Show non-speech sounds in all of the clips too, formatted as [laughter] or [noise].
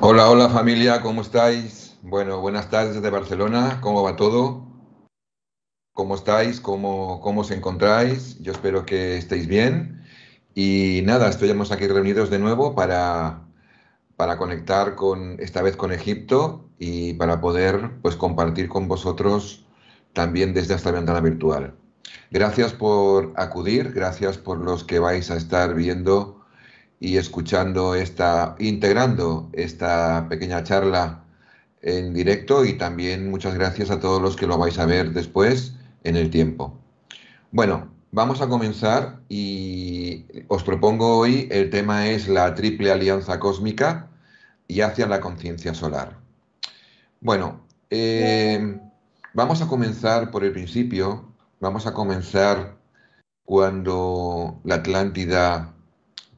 Hola, hola familia, ¿cómo estáis? Bueno, buenas tardes desde Barcelona, ¿cómo va todo? ¿Cómo estáis? ¿Cómo, cómo os encontráis? Yo espero que estéis bien. Y nada, estamos aquí reunidos de nuevo para, para conectar con, esta vez con Egipto y para poder pues, compartir con vosotros también desde esta ventana virtual. Gracias por acudir, gracias por los que vais a estar viendo y escuchando esta, integrando esta pequeña charla en directo y también muchas gracias a todos los que lo vais a ver después en el tiempo. Bueno, vamos a comenzar y os propongo hoy, el tema es la triple alianza cósmica y hacia la conciencia solar. Bueno, eh, Vamos a comenzar por el principio, vamos a comenzar cuando la Atlántida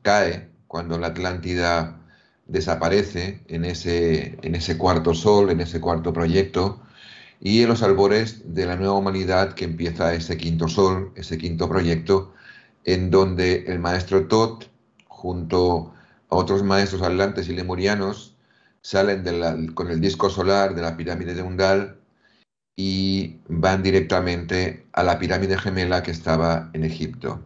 cae, cuando la Atlántida desaparece en ese, en ese cuarto sol, en ese cuarto proyecto, y en los albores de la nueva humanidad que empieza ese quinto sol, ese quinto proyecto, en donde el maestro Tot, junto a otros maestros atlantes y lemurianos, salen con el disco solar de la pirámide de Undal y van directamente a la pirámide gemela que estaba en Egipto.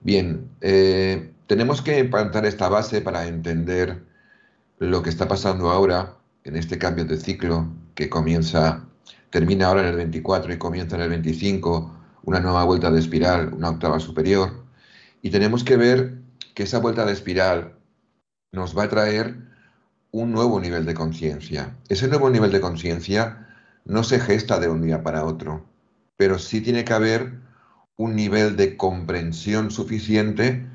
Bien, eh, tenemos que implantar esta base para entender lo que está pasando ahora en este cambio de ciclo que comienza, termina ahora en el 24 y comienza en el 25, una nueva vuelta de espiral, una octava superior. Y tenemos que ver que esa vuelta de espiral nos va a traer un nuevo nivel de conciencia. Ese nuevo nivel de conciencia no se gesta de un día para otro, pero sí tiene que haber un nivel de comprensión suficiente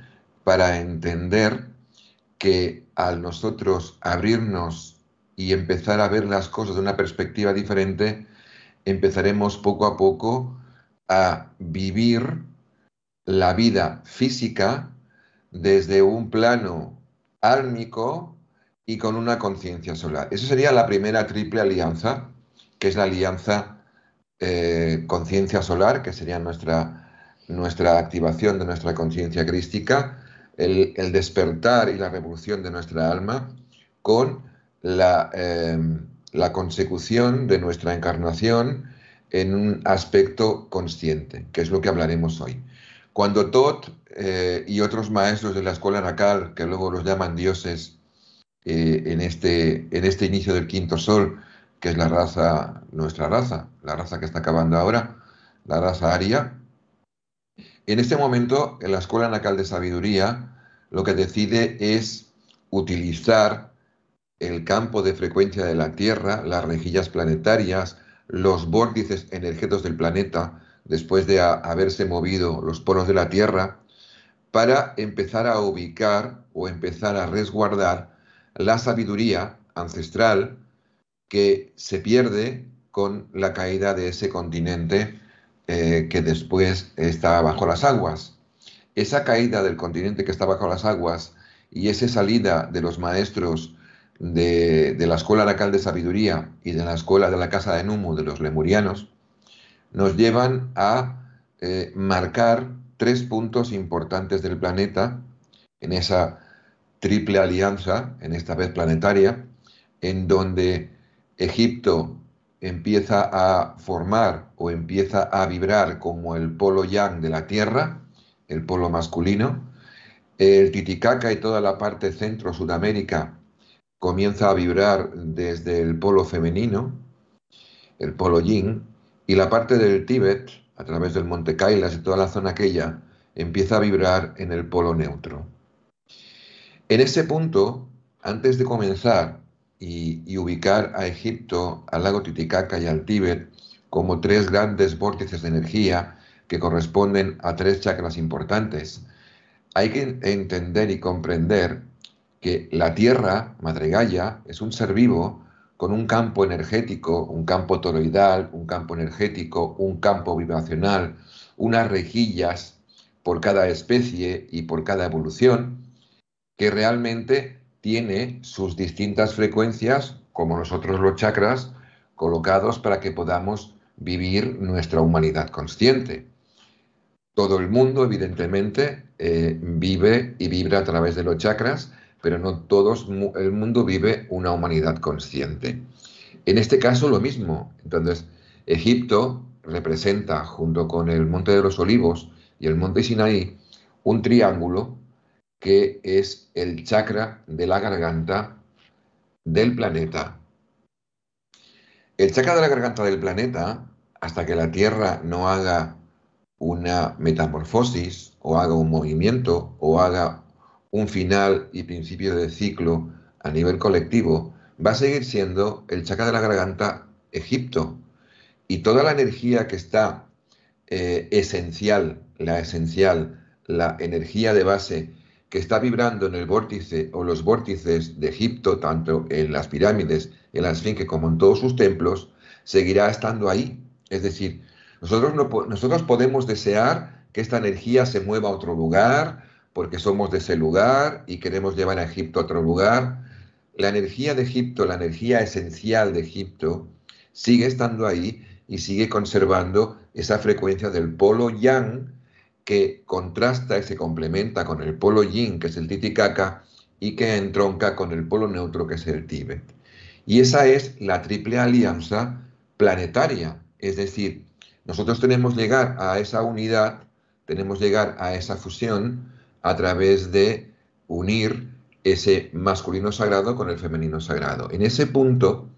para entender que al nosotros abrirnos y empezar a ver las cosas de una perspectiva diferente, empezaremos poco a poco a vivir la vida física desde un plano álmico y con una conciencia solar. Esa sería la primera triple alianza que es la alianza eh, conciencia solar, que sería nuestra, nuestra activación de nuestra conciencia crística, el, despertar y la revolución de nuestra alma con la, em, la consecución de nuestra encarnación en un aspecto consciente, que es lo que hablaremos hoy. Cuando Tot eh, y otros maestros de la escuela Nakal, que luego los llaman dioses eh, en, este, en este inicio del quinto sol, que es la raza, nuestra raza, la raza que está acabando ahora, la raza aria. En este momento, en la Escuela Nacal de Sabiduría, lo que decide es utilizar el campo de frecuencia de la Tierra, las rejillas planetarias, los vórtices energéticos del planeta, después de haberse movido los polos de la Tierra, para empezar a ubicar o empezar a resguardar la sabiduría ancestral que se pierde con la caída de ese continente eh, que después está bajo las aguas. Esa caída del continente que está bajo las aguas y esa salida de los maestros de, la Escuela Aracal de Sabiduría y de la Escuela de la Casa de Numu de los lemurianos nos llevan a eh, marcar tres puntos importantes del planeta en esa triple alianza, en esta vez planetaria, en donde Egipto empieza a formar o empieza a vibrar como el polo yang de la Tierra, el polo masculino. El Titicaca y toda la parte centro-sudamérica comienza a vibrar desde el polo femenino, el polo yin, y la parte del Tíbet, a través del Monte Kailas y toda la zona aquella, empieza a vibrar en el polo neutro. En ese punto, antes de comenzar y, ubicar a Egipto, al lago Titicaca y al Tíbet como tres grandes vórtices de energía que corresponden a tres chakras importantes. Hay que entender y comprender que la Tierra, Madre Gaia, es un ser vivo con un campo energético, un campo toroidal, un campo energético, un campo vibracional, unas rejillas por cada especie y por cada evolución, que realmente tiene sus distintas frecuencias, como nosotros los chakras, colocados para que podamos vivir nuestra humanidad consciente. Todo el mundo, evidentemente, eh, vive y vibra a través de los chakras, pero no todos el mundo vive una humanidad consciente. En este caso lo mismo. Entonces, Egipto representa, junto con el Monte de los Olivos y el Monte Sinaí, un triángulo que es el chakra de la garganta del planeta. El chakra de la garganta del planeta, hasta que la Tierra no haga una metamorfosis o haga un movimiento o haga un final y principio de ciclo a nivel colectivo, va a seguir siendo el chakra de la garganta Egipto. Y toda la energía que está eh, esencial, la esencial, la energía de base que está vibrando en el vórtice o los vórtices de Egipto, tanto en las pirámides, en la Esfinge como en todos sus templos, seguirá estando ahí. Es decir, nosotros, no, nosotros podemos desear que esta energía se mueva a otro lugar, porque somos de ese lugar y queremos llevar a Egipto a otro lugar. La energía de Egipto, la energía esencial de Egipto, sigue estando ahí y sigue conservando esa frecuencia del polo yang que contrasta y se complementa con el polo yin, que es el Titicaca, y que entronca con el polo neutro, que es el Tíbet. Y esa es la triple alianza planetaria, es decir, nosotros tenemos llegar a esa unidad, tenemos llegar a esa fusión a través de unir ese masculino sagrado con el femenino sagrado. En ese punto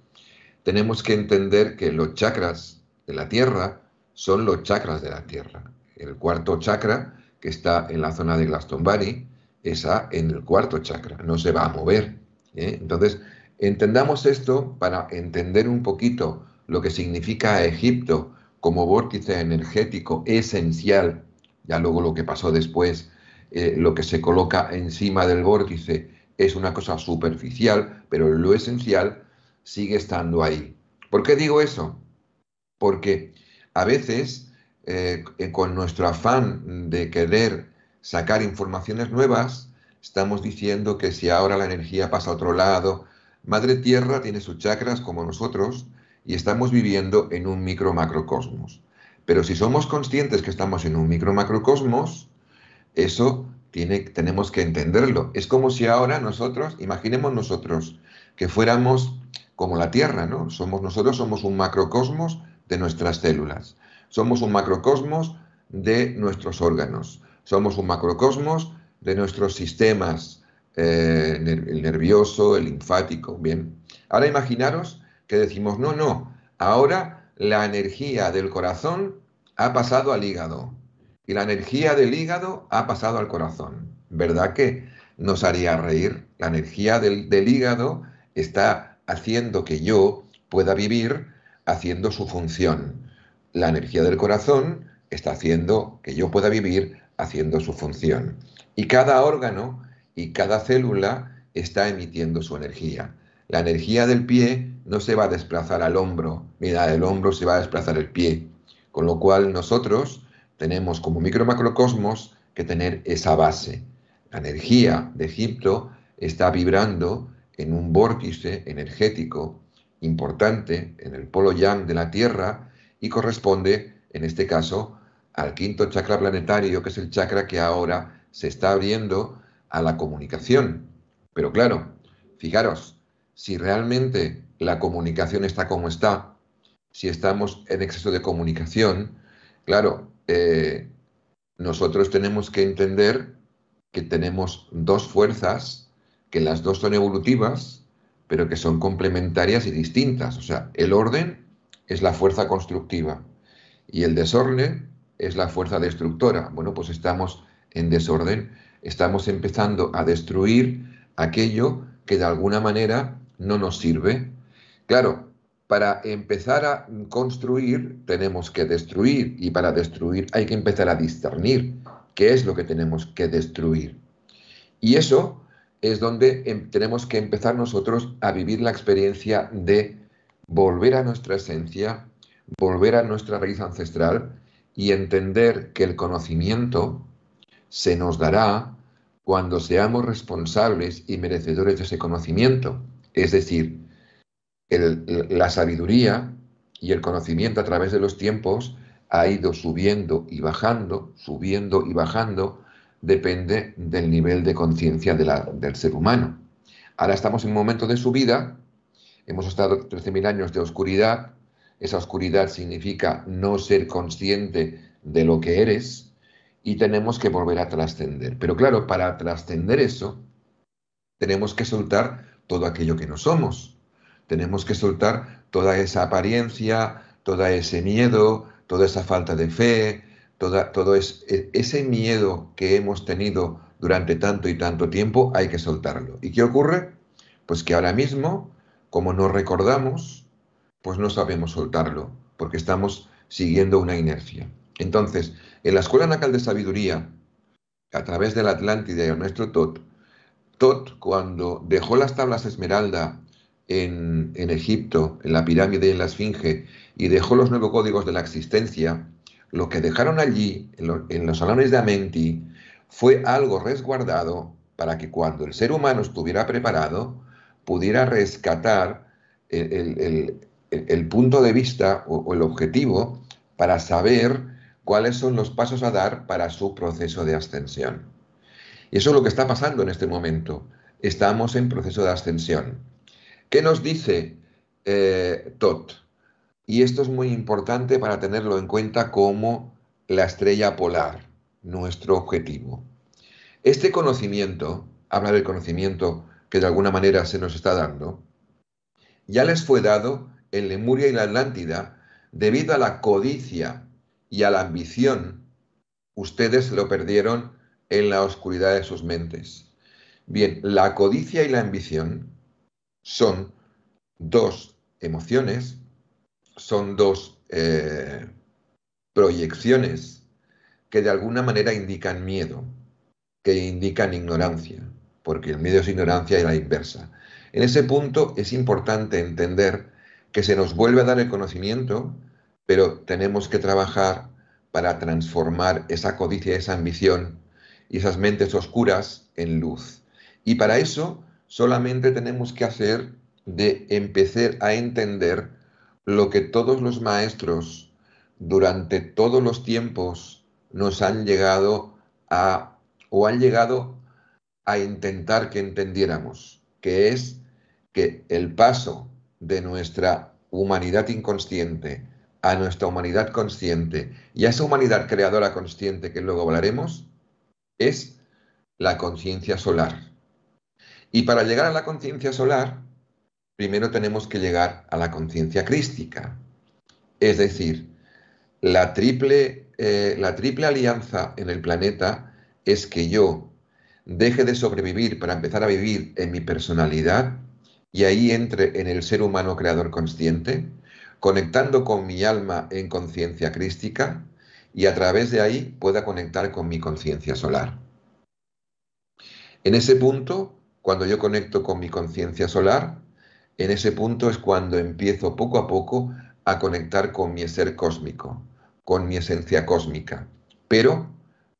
tenemos que entender que los chakras de la Tierra son los chakras de la Tierra. El cuarto chakra, que está en la zona de Glastonbury, está en el cuarto chakra, no se va a mover. ¿eh? Entonces, entendamos esto para entender un poquito lo que significa Egipto como vórtice energético esencial, ya luego lo que pasó después, eh, lo que se coloca encima del vórtice es una cosa superficial, pero lo esencial sigue estando ahí. ¿Por qué digo eso? Porque a veces, eh, con nuestro afán de querer sacar informaciones nuevas, estamos diciendo que si ahora la energía pasa a otro lado, Madre Tierra tiene sus chakras como nosotros, y estamos viviendo en un micro macrocosmos. Pero si somos conscientes que estamos en un micro macrocosmos, eso tiene, tenemos que entenderlo. Es como si ahora nosotros, imaginemos nosotros, que fuéramos como la Tierra, ¿no? Somos, nosotros somos un macrocosmos de nuestras células. Somos un macrocosmos de nuestros órganos. Somos un macrocosmos de nuestros sistemas, eh, el nervioso, el linfático. Bien. Ahora imaginaros que decimos, no, no, ahora la energía del corazón ha pasado al hígado y la energía del hígado ha pasado al corazón. ¿Verdad que nos haría reír? La energía del, del hígado está haciendo que yo pueda vivir haciendo su función. La energía del corazón está haciendo que yo pueda vivir haciendo su función. Y cada órgano y cada célula está emitiendo su energía. La energía del pie no se va a desplazar al hombro, mira, del hombro se va a desplazar el pie. Con lo cual nosotros tenemos como micro macrocosmos que tener esa base. La energía de Egipto está vibrando en un vórtice energético importante en el polo yang de la Tierra y corresponde, en este caso, al quinto chakra planetario, que es el chakra que ahora se está abriendo a la comunicación. Pero claro, fijaros, si realmente la comunicación está como está, si estamos en exceso de comunicación, claro, eh, nosotros tenemos que entender que tenemos dos fuerzas, que las dos son evolutivas, pero que son complementarias y distintas. O sea, el orden es la fuerza constructiva y el desorden es la fuerza destructora. Bueno, pues estamos en desorden, estamos empezando a destruir aquello que de alguna manera no nos sirve. Claro, para empezar a construir tenemos que destruir y para destruir hay que empezar a discernir qué es lo que tenemos que destruir. Y eso es donde em, tenemos que empezar nosotros a vivir la experiencia de volver a nuestra esencia, volver a nuestra raíz ancestral y entender que el conocimiento se nos dará cuando seamos responsables y merecedores de ese conocimiento. Es decir, la sabiduría y el conocimiento a través de los tiempos ha ido subiendo y bajando, subiendo y bajando, depende del nivel de conciencia del ser humano. Ahora estamos en un momento de su vida, hemos estado 13.000 años de oscuridad, esa oscuridad significa no ser consciente de lo que eres y tenemos que volver a trascender. Pero claro, para trascender eso, tenemos que soltar todo aquello que no somos. Tenemos que soltar toda esa apariencia, todo ese miedo, toda esa falta de fe, todo e, ese miedo que hemos tenido durante tanto y tanto tiempo, hay que soltarlo. ¿Y qué ocurre? Pues que ahora mismo, como no recordamos, pues no sabemos soltarlo, porque estamos siguiendo una inercia. Entonces, en la Escuela Nacal de Sabiduría, a través de la Atlántida y el maestro Tot, Tot, cuando dejó las tablas Esmeralda en, en Egipto, en la pirámide y en la Esfinge, y dejó los nuevos códigos de la existencia, lo que dejaron allí, en, los salones de Amenti, fue algo resguardado para que cuando el ser humano estuviera preparado, pudiera rescatar el, punto de vista o, el objetivo para saber cuáles son los pasos a dar para su proceso de ascensión. Y eso es lo que está pasando en este momento. Estamos en proceso de ascensión. ¿Qué nos dice eh, Tot? Y esto es muy importante para tenerlo en cuenta como la estrella polar, nuestro objetivo. Este conocimiento, habla del conocimiento que de alguna manera se nos está dando, ya les fue dado en Lemuria y la Atlántida debido a la codicia y a la ambición. Ustedes lo perdieron en la oscuridad de sus mentes. Bien, la codicia y la ambición son dos emociones son dos eh, proyecciones que de alguna manera indican miedo, que indican ignorancia, porque el miedo es ignorancia y la inversa. En ese punto es importante entender que se nos vuelve a dar el conocimiento, pero tenemos que trabajar para transformar esa codicia, esa ambición y esas mentes oscuras en luz. Y para eso solamente tenemos que hacer de empezar a entender lo que todos los maestros durante todos los tiempos nos han llegado a, o han llegado a intentar que entendiéramos, que es que el paso de nuestra humanidad inconsciente a nuestra humanidad consciente y a esa humanidad creadora consciente que luego hablaremos, es la conciencia solar. Y para llegar a la conciencia solar, primero tenemos que llegar a la conciencia crística. Es decir, la triple, eh, la triple alianza en el planeta es que yo deje de sobrevivir para empezar a vivir en mi personalidad y ahí entre en el ser humano creador consciente, conectando con mi alma en conciencia crística y a través de ahí pueda conectar con mi conciencia solar. En ese punto, cuando yo conecto con mi conciencia solar, en ese punto es cuando empiezo poco a poco a conectar con mi ser cósmico, con mi esencia cósmica. Pero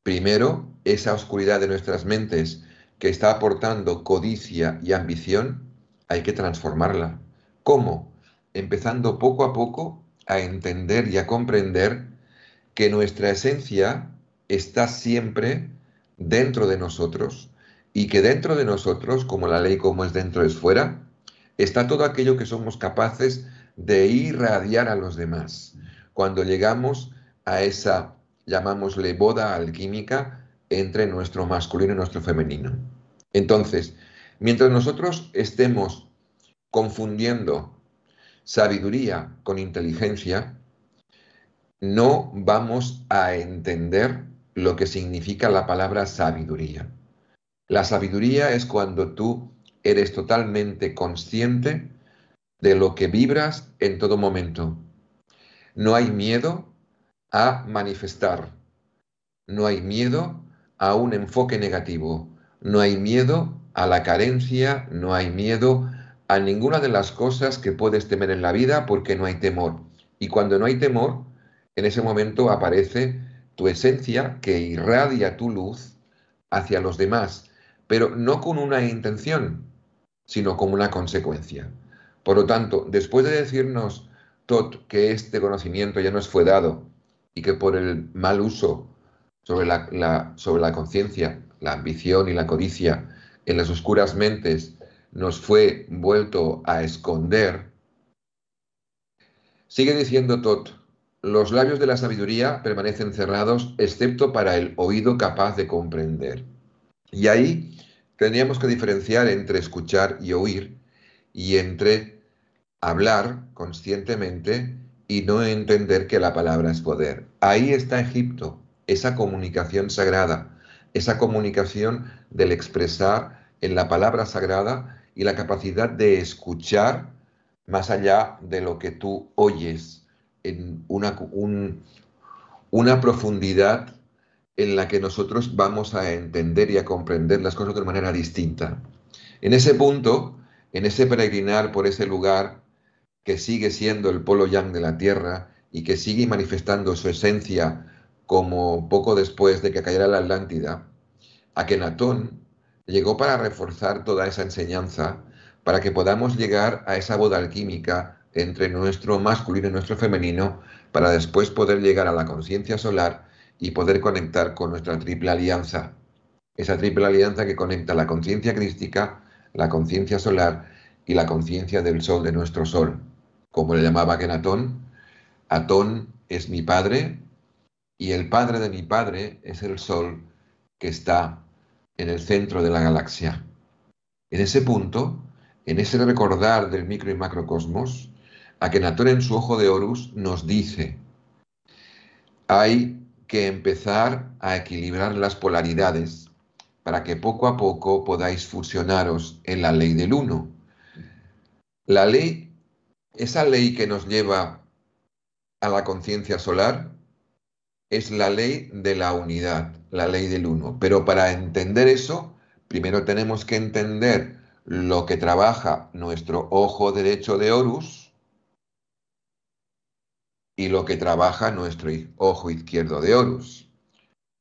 primero esa oscuridad de nuestras mentes que está aportando codicia y ambición, hay que transformarla. ¿Cómo? Empezando poco a poco a entender y a comprender que nuestra esencia está siempre dentro de nosotros y que dentro de nosotros, como la ley como es dentro es fuera, está todo aquello que somos capaces de irradiar a los demás. Cuando llegamos a esa, llamámosle boda alquímica, entre nuestro masculino y nuestro femenino. Entonces, mientras nosotros estemos confundiendo sabiduría con inteligencia, no vamos a entender lo que significa la palabra sabiduría. La sabiduría es cuando tú eres totalmente consciente de lo que vibras en todo momento. No hay miedo a manifestar. No hay miedo a un enfoque negativo. No hay miedo a la carencia. No hay miedo a ninguna de las cosas que puedes temer en la vida porque no hay temor. Y cuando no hay temor, en ese momento aparece tu esencia que irradia tu luz hacia los demás, pero no con una intención, sino como una consecuencia. Por lo tanto, después de decirnos Tot que este conocimiento ya nos fue dado y que por el mal uso sobre la, sobre la conciencia, la ambición y la codicia en las oscuras mentes nos fue vuelto a esconder, sigue diciendo Tot, los labios de la sabiduría permanecen cerrados excepto para el oído capaz de comprender. Y ahí tendríamos que diferenciar entre escuchar y oír y entre hablar conscientemente y no entender que la palabra es poder. Ahí está Egipto, esa comunicación sagrada, esa comunicación del expresar en la palabra sagrada y la capacidad de escuchar más allá de lo que tú oyes en una, una profundidad en la que nosotros vamos a entender y a comprender las cosas de una manera distinta. En ese punto, en ese peregrinar por ese lugar que sigue siendo el polo yang de la Tierra y que sigue manifestando su esencia como poco después de que cayera la Atlántida, Akenatón llegó para reforzar toda esa enseñanza, para que podamos llegar a esa boda alquímica entre nuestro masculino y nuestro femenino para después poder llegar a la conciencia solar y poder conectar con nuestra triple alianza. Esa triple alianza que conecta la conciencia crística, la conciencia solar y la conciencia del sol de nuestro sol. Como le llamaba Kenatón, Atón es mi padre y el padre de mi padre es el sol que está en el centro de la galaxia. En ese punto, en ese recordar del micro y macrocosmos, Akenatón en su ojo de Horus nos dice, hay que empezar a equilibrar las polaridades para que poco a poco podáis fusionaros en la ley del uno. La ley, esa ley que nos lleva a la conciencia solar, es la ley de la unidad, la ley del uno. Pero para entender eso, primero tenemos que entender lo que trabaja nuestro ojo derecho de Horus, y lo que trabaja nuestro ojo izquierdo de Horus.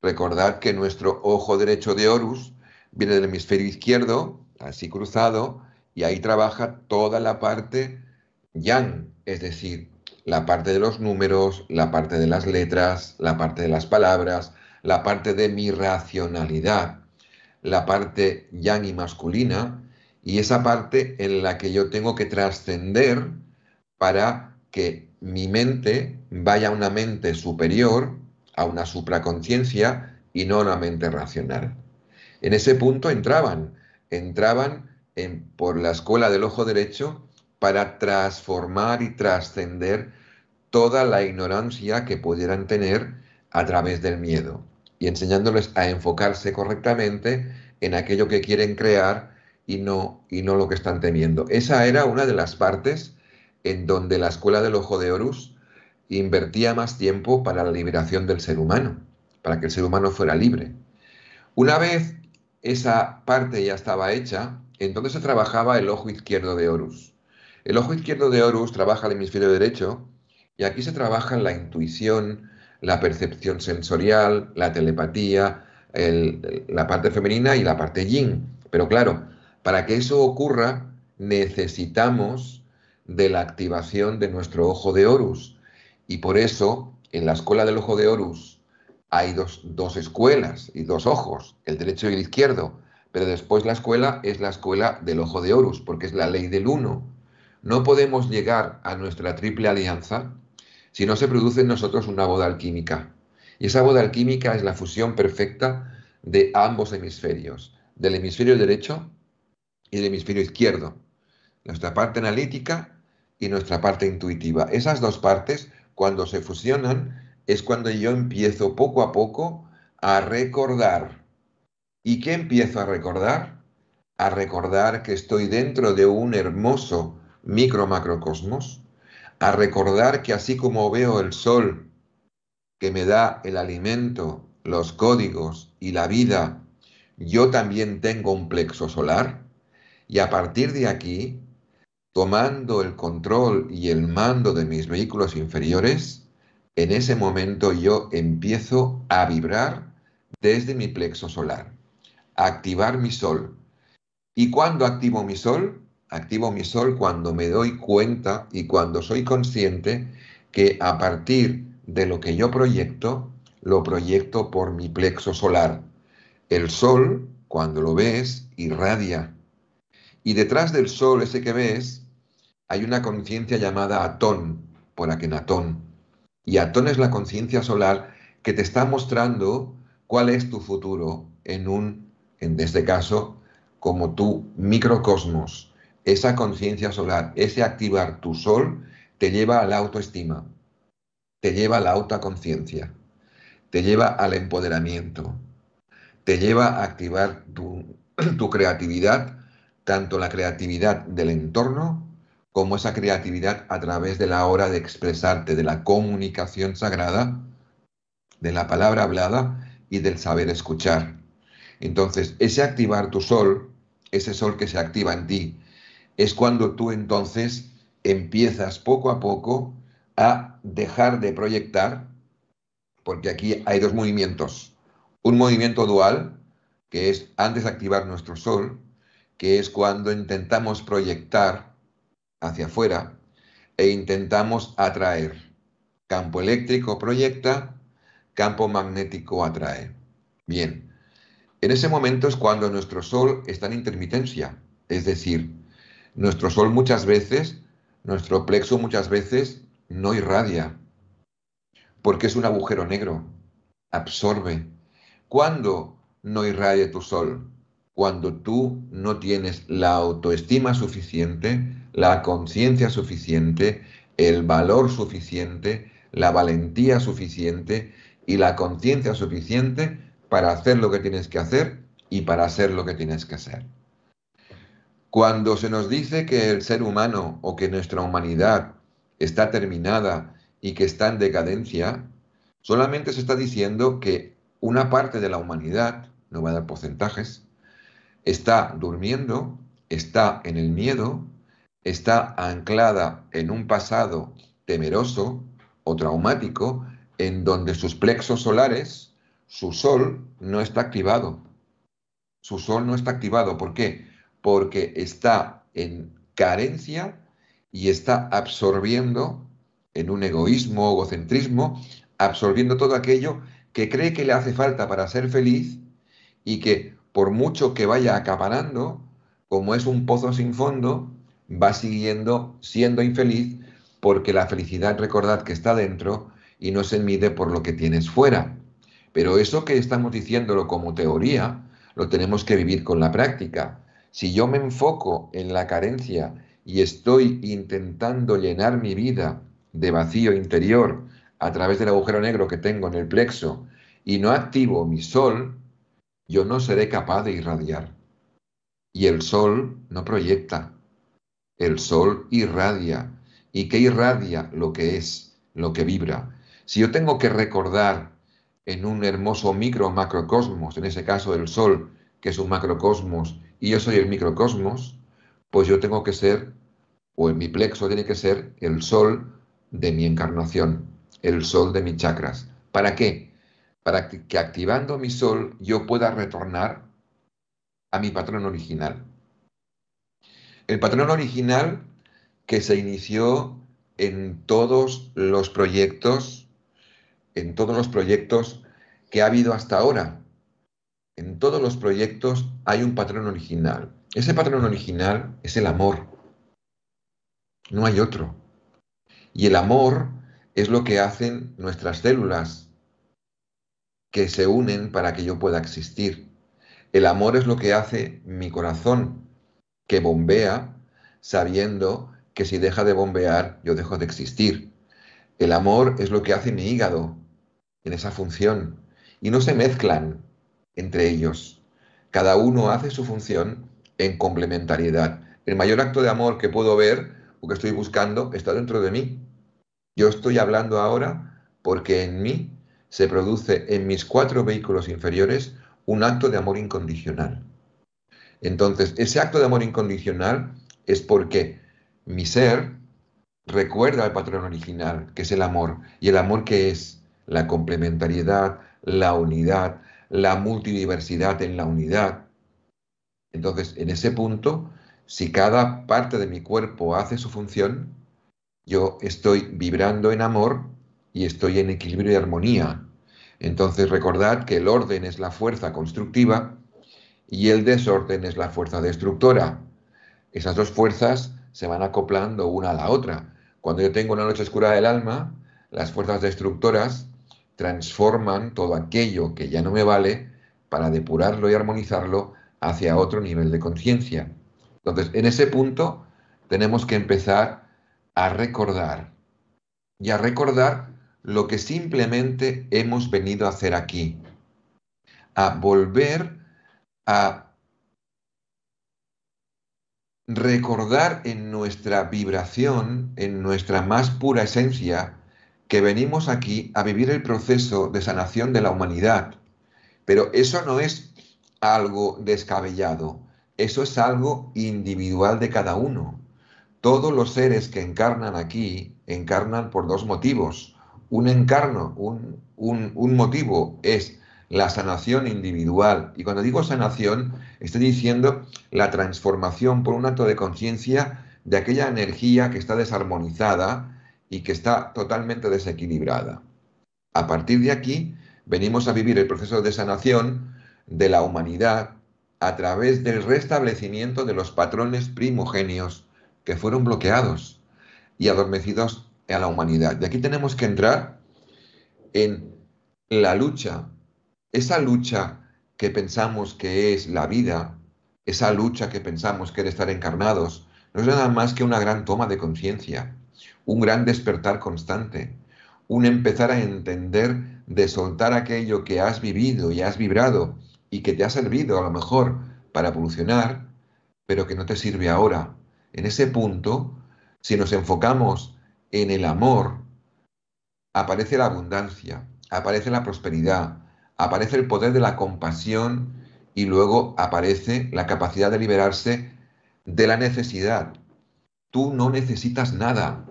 Recordad que nuestro ojo derecho de Horus viene del hemisferio izquierdo, así cruzado, y ahí trabaja toda la parte yang, es decir, la parte de los números, la parte de las letras, la parte de las palabras, la parte de mi racionalidad, la parte yang y masculina, y esa parte en la que yo tengo que trascender para que mi mente vaya a una mente superior, a una supraconciencia y no a una mente racional. En ese punto entraban, entraban en, por la escuela del ojo derecho para transformar y trascender toda la ignorancia que pudieran tener a través del miedo y enseñándoles a enfocarse correctamente en aquello que quieren crear y no, y no lo que están temiendo. Esa era una de las partes en donde la escuela del ojo de Horus invertía más tiempo para la liberación del ser humano, para que el ser humano fuera libre. Una vez esa parte ya estaba hecha, entonces se trabajaba el ojo izquierdo de Horus. El ojo izquierdo de Horus trabaja el hemisferio derecho y aquí se trabaja la intuición, la percepción sensorial, la telepatía, la parte femenina y la parte yin. Pero claro, para que eso ocurra necesitamos de la activación de nuestro ojo de Horus. Y por eso, en la escuela del ojo de Horus hay dos, dos escuelas y dos ojos, el derecho y el izquierdo. Pero después la escuela es la escuela del ojo de Horus, porque es la ley del uno. No podemos llegar a nuestra triple alianza si no se produce en nosotros una boda alquímica. Y esa boda alquímica es la fusión perfecta de ambos hemisferios, del hemisferio derecho y del hemisferio izquierdo. Nuestra parte analítica y nuestra parte intuitiva. Esas dos partes, cuando se fusionan, es cuando yo empiezo poco a poco a recordar. ¿Y qué empiezo a recordar? A recordar que estoy dentro de un hermoso micro macrocosmos, a recordar que así como veo el sol que me da el alimento, los códigos y la vida, yo también tengo un plexo solar y a partir de aquí tomando el control y el mando de mis vehículos inferiores, en ese momento yo empiezo a vibrar desde mi plexo solar, a activar mi sol. ¿Y cuando activo mi sol? Activo mi sol cuando me doy cuenta y cuando soy consciente que a partir de lo que yo proyecto, lo proyecto por mi plexo solar. El sol, cuando lo ves, irradia. Y detrás del sol ese que ves, hay una conciencia llamada Atón, por Akenatón. Y Atón es la conciencia solar que te está mostrando cuál es tu futuro en un, en este caso, como tu microcosmos. Esa conciencia solar, ese activar tu sol, te lleva a la autoestima, te lleva a la autoconciencia, te lleva al empoderamiento, te lleva a activar tu, [clears throat] tu creatividad, tanto la creatividad del entorno como esa creatividad a través de la hora de expresarte, de la comunicación sagrada, de la palabra hablada y del saber escuchar. Entonces, ese activar tu sol, ese sol que se activa en ti, es cuando tú entonces empiezas poco a poco a dejar de proyectar, porque aquí hay dos movimientos. Un movimiento dual, que es antes de activar nuestro sol, que es cuando intentamos proyectar hacia afuera e intentamos atraer. Campo eléctrico proyecta, campo magnético atrae. Bien, en ese momento es cuando nuestro Sol está en intermitencia, es decir, nuestro Sol muchas veces, nuestro plexo muchas veces no irradia, porque es un agujero negro, absorbe. ¿Cuándo no irradia tu Sol? Cuando tú no tienes la autoestima suficiente, la conciencia suficiente, el valor suficiente, la valentía suficiente y la conciencia suficiente para hacer lo que tienes que hacer y para hacer lo que tienes que hacer. Cuando se nos dice que el ser humano o que nuestra humanidad está terminada y que está en decadencia, solamente se está diciendo que una parte de la humanidad, no va a dar porcentajes, está durmiendo, está en el miedo, está anclada en un pasado temeroso o traumático en donde sus plexos solares, su sol, no está activado. Su sol no está activado. ¿Por qué? Porque está en carencia y está absorbiendo en un egoísmo, egocentrismo, absorbiendo todo aquello que cree que le hace falta para ser feliz y que por mucho que vaya acaparando, como es un pozo sin fondo, va siguiendo siendo infeliz porque la felicidad, recordad que está dentro y no se mide por lo que tienes fuera. Pero eso que estamos diciéndolo como teoría, lo tenemos que vivir con la práctica. Si yo me enfoco en la carencia y estoy intentando llenar mi vida de vacío interior a través del agujero negro que tengo en el plexo y no activo mi sol, yo no seré capaz de irradiar. Y el sol no proyecta, el sol irradia. ¿Y qué irradia? Lo que es, lo que vibra. Si yo tengo que recordar en un hermoso micro macrocosmos, en ese caso el sol, que es un macrocosmos, y yo soy el microcosmos, pues yo tengo que ser, o en mi plexo tiene que ser el sol de mi encarnación, el sol de mis chakras. ¿Para qué? Para que activando mi sol yo pueda retornar a mi patrón original. El patrón original que se inició en todos los proyectos, en todos los proyectos que ha habido hasta ahora. En todos los proyectos hay un patrón original. Ese patrón original es el amor. No hay otro. Y el amor es lo que hacen nuestras células que se unen para que yo pueda existir. El amor es lo que hace mi corazón que bombea sabiendo que si deja de bombear yo dejo de existir. El amor es lo que hace mi hígado en esa función y no se mezclan entre ellos. Cada uno hace su función en complementariedad. El mayor acto de amor que puedo ver o que estoy buscando está dentro de mí. Yo estoy hablando ahora porque en mí se produce en mis cuatro vehículos inferiores un acto de amor incondicional. Entonces, ese acto de amor incondicional es porque mi ser recuerda al patrón original, que es el amor. ¿Y el amor que es? La complementariedad, la unidad, la multidiversidad en la unidad. Entonces, en ese punto, si cada parte de mi cuerpo hace su función, yo estoy vibrando en amor y estoy en equilibrio y armonía. Entonces recordad que el orden es la fuerza constructiva y el desorden es la fuerza destructora. Esas dos fuerzas se van acoplando una a la otra. Cuando yo tengo una noche oscura del alma, las fuerzas destructoras transforman todo aquello que ya no me vale para depurarlo y armonizarlo hacia otro nivel de conciencia. Entonces, en ese punto tenemos que empezar a recordar y a recordar lo que simplemente hemos venido a hacer aquí, a volver a recordar en nuestra vibración, en nuestra más pura esencia, que venimos aquí a vivir el proceso de sanación de la humanidad. Pero eso no es algo descabellado, eso es algo individual de cada uno. Todos los seres que encarnan aquí encarnan por dos motivos. Un encarno, un, un, motivo es la sanación individual. Y cuando digo sanación, estoy diciendo la transformación por un acto de conciencia de aquella energía que está desarmonizada y que está totalmente desequilibrada. A partir de aquí, venimos a vivir el proceso de sanación de la humanidad a través del restablecimiento de los patrones primogenios que fueron bloqueados y adormecidos a la humanidad. Y aquí tenemos que entrar en la lucha, esa lucha que pensamos que es la vida, esa lucha que pensamos que es estar encarnados, no es nada más que una gran toma de conciencia, un gran despertar constante, un empezar a entender de soltar aquello que has vivido y has vibrado y que te ha servido a lo mejor para evolucionar, pero que no te sirve ahora. En ese punto, si nos enfocamos en el amor, aparece la abundancia, aparece la prosperidad, aparece el poder de la compasión y luego aparece la capacidad de liberarse de la necesidad. Tú no necesitas nada.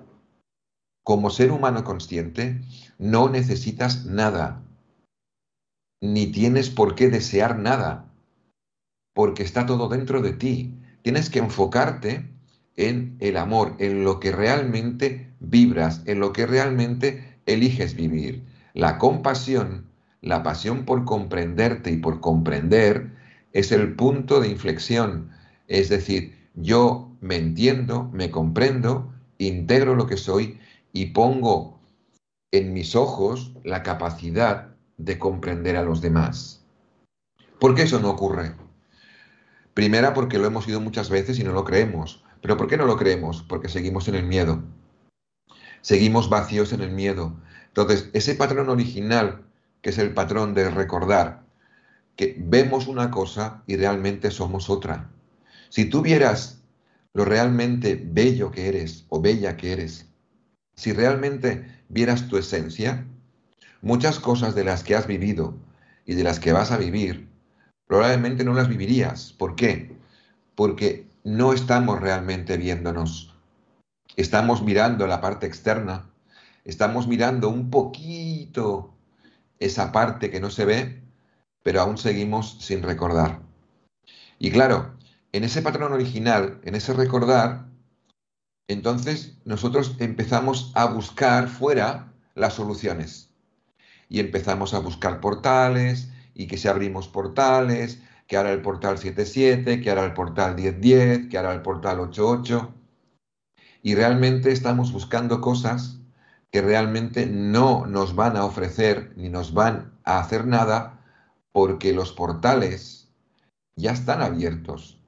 Como ser humano consciente, no necesitas nada. Ni tienes por qué desear nada, porque está todo dentro de ti. Tienes que enfocarte en el amor, en lo que realmente vibras, en lo que realmente eliges vivir. La compasión, la pasión por comprenderte y por comprender, es el punto de inflexión. Es decir, yo me entiendo, me comprendo, integro lo que soy y pongo en mis ojos la capacidad de comprender a los demás. ¿Por qué eso no ocurre? Primera, porque lo hemos ido muchas veces y no lo creemos. ¿Pero por qué no lo creemos? Porque seguimos en el miedo. Seguimos vacíos en el miedo. Entonces, ese patrón original, que es el patrón de recordar, que vemos una cosa y realmente somos otra. Si tú vieras lo realmente bello que eres o bella que eres, si realmente vieras tu esencia, muchas cosas de las que has vivido y de las que vas a vivir, probablemente no las vivirías. ¿Por qué? Porque no estamos realmente viéndonos. Estamos mirando la parte externa, estamos mirando un poquito esa parte que no se ve, pero aún seguimos sin recordar. Y claro, en ese patrón original, en ese recordar, entonces nosotros empezamos a buscar fuera las soluciones. Y empezamos a buscar portales, y que si abrimos portales, que ahora el portal 77, que ahora el portal 1010, que ahora el portal 88. Y realmente estamos buscando cosas que realmente no nos van a ofrecer ni nos van a hacer nada porque los portales ya están abiertos.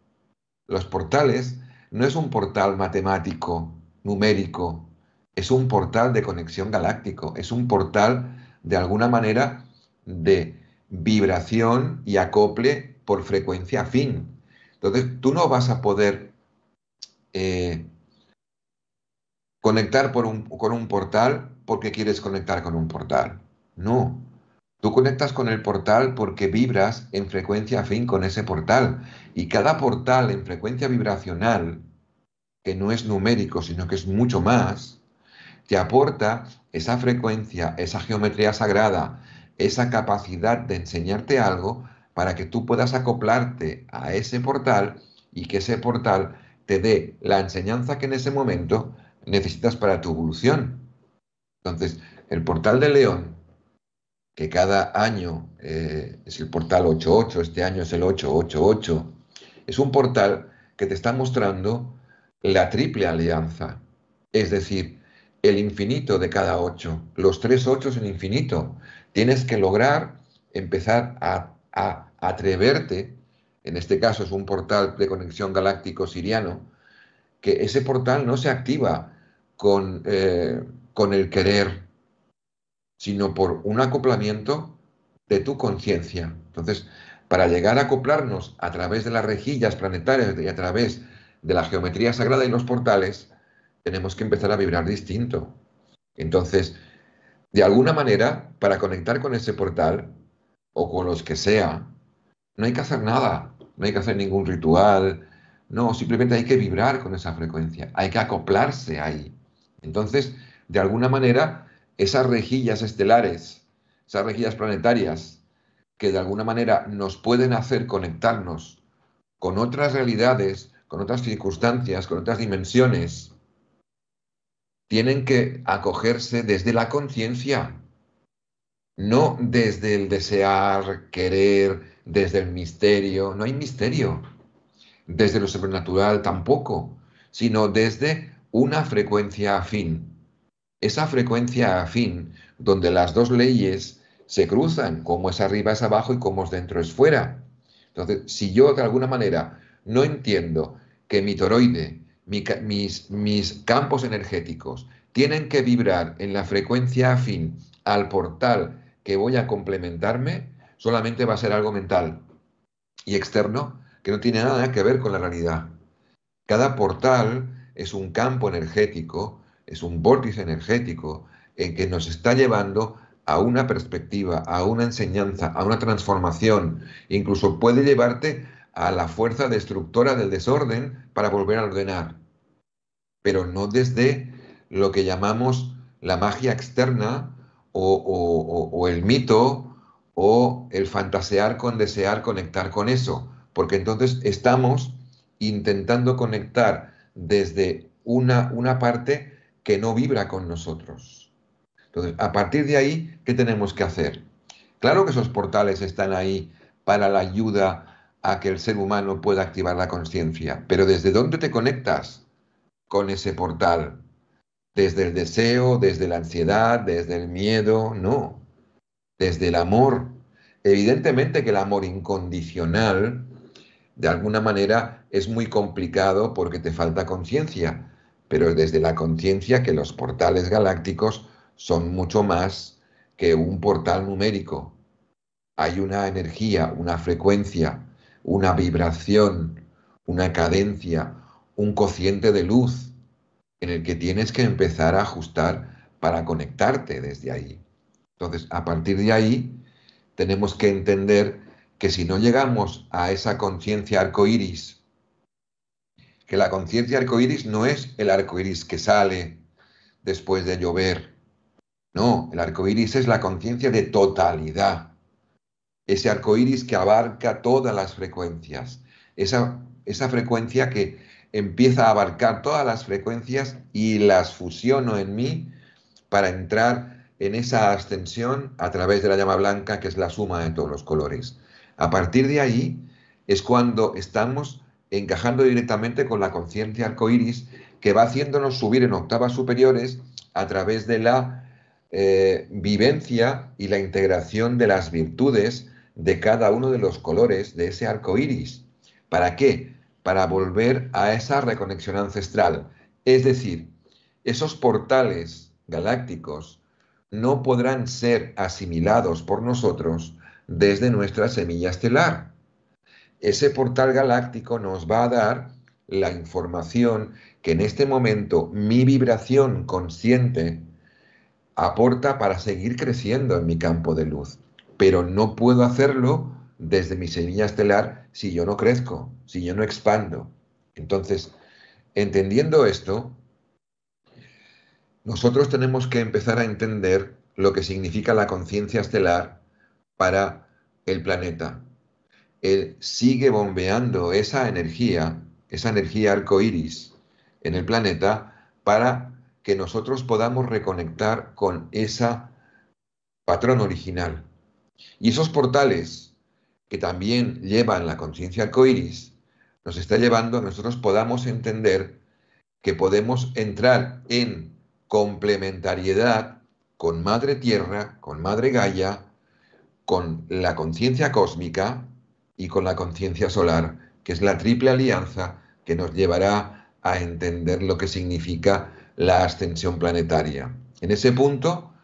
Los portales no es un portal matemático, numérico, es un portal de conexión galáctico, es un portal de alguna manera de vibración y acople por frecuencia fin. Entonces, tú no vas a poder eh, conectar por un, con un portal porque quieres conectar con un portal. No. Tú conectas con el portal porque vibras en frecuencia fin con ese portal. Y cada portal en frecuencia vibracional, que no es numérico, sino que es mucho más, te aporta esa frecuencia, esa geometría sagrada, esa capacidad de enseñarte algo para que tú puedas acoplarte a ese portal y que ese portal te dé la enseñanza que en ese momento necesitas para tu evolución. Entonces, el portal de León que cada año eh, es el portal 88, este año es el 888, es un portal que te está mostrando la triple alianza, es decir, el infinito de cada 8, los tres 8 en infinito. Tienes que lograr empezar a, atreverte, en este caso es un portal de conexión galáctico siriano, que ese portal no se activa con, eh, con el querer, sino por un acoplamiento de tu conciencia. Entonces, para llegar a acoplarnos a través de las rejillas planetarias y a través de la geometría sagrada y los portales, tenemos que empezar a vibrar distinto. Entonces, de alguna manera, para conectar con ese portal, o con los que sea, no hay que hacer nada, no hay que hacer ningún ritual, no, simplemente hay que vibrar con esa frecuencia, hay que acoplarse ahí. Entonces, de alguna manera, esas rejillas estelares, esas rejillas planetarias, que de alguna manera nos pueden hacer conectarnos con otras realidades, con otras circunstancias, con otras dimensiones, tienen que acogerse desde la conciencia, no desde el desear, querer, desde el misterio. No hay misterio. Desde lo sobrenatural tampoco, sino desde una frecuencia afín. Esa frecuencia afín, donde las dos leyes se cruzan, como es arriba es abajo y como es dentro es fuera. Entonces, si yo de alguna manera no entiendo que mi toroide, mis, mis campos energéticos, tienen que vibrar en la frecuencia afín al portal que voy a complementarme, solamente va a ser algo mental y externo que no tiene nada que ver con la realidad. Cada portal es un campo energético, es un vórtice energético en que nos está llevando a una perspectiva, a una enseñanza, a una transformación. Incluso puede llevarte a la fuerza destructora del desorden para volver a ordenar, pero no desde lo que llamamos la magia externa o, el mito o el fantasear con desear conectar con eso, porque entonces estamos intentando conectar desde una, una parte que no vibra con nosotros. Entonces, a partir de ahí, ¿qué tenemos que hacer? Claro que esos portales están ahí para la ayuda a que el ser humano pueda activar la conciencia, pero ¿desde dónde te conectas con ese portal? desde el deseo, desde la ansiedad, desde el miedo, no, desde el amor. Evidentemente que el amor incondicional, de alguna manera, es muy complicado porque te falta conciencia, pero es desde la conciencia que los portales galácticos son mucho más que un portal numérico. Hay una energía, una frecuencia, una vibración, una cadencia, un cociente de luz en el que tienes que empezar a ajustar para conectarte desde ahí. Entonces, a partir de ahí, tenemos que entender que si no llegamos a esa conciencia arcoíris, que la conciencia arcoíris no es el arcoíris que sale después de llover. No, el arcoíris es la conciencia de totalidad. Ese arcoíris que abarca todas las frecuencias. Esa, esa frecuencia que empieza a abarcar todas las frecuencias y las fusiono en mí para entrar en esa ascensión a través de la llama blanca, que es la suma de todos los colores. A partir de ahí es cuando estamos encajando directamente con la conciencia arcoíris que va haciéndonos subir en octavas superiores a través de la eh, vivencia y la integración de las virtudes de cada uno de los colores de ese arco iris. ¿Para qué? para volver a esa reconexión ancestral. Es decir, esos portales galácticos no podrán ser asimilados por nosotros desde nuestra semilla estelar. Ese portal galáctico nos va a dar la información que en este momento mi vibración consciente aporta para seguir creciendo en mi campo de luz. Pero no puedo hacerlo desde mi semilla estelar si yo no crezco, si yo no expando. Entonces, entendiendo esto, nosotros tenemos que empezar a entender lo que significa la conciencia estelar para el planeta. Él sigue bombeando esa energía, esa energía arcoíris en el planeta para que nosotros podamos reconectar con esa patrón original. Y esos portales que también llevan la conciencia arcoíris nos está llevando a nosotros podamos entender que podemos entrar en complementariedad con Madre Tierra, con Madre Gaia, con la conciencia cósmica y con la conciencia solar, que es la triple alianza que nos llevará a entender lo que significa la ascensión planetaria. En ese punto,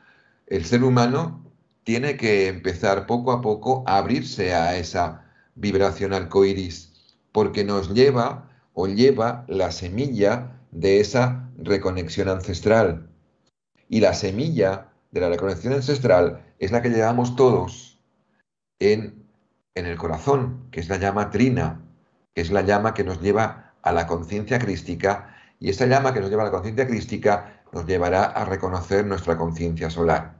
el ser humano tiene que empezar poco a poco a abrirse a esa vibración arcoíris, porque nos lleva o lleva la semilla de esa reconexión ancestral. Y la semilla de la reconexión ancestral es la que llevamos todos en, en el corazón, que es la llama trina, que es la llama que nos lleva a la conciencia crística, y esa llama que nos lleva a la conciencia crística nos llevará a reconocer nuestra conciencia solar.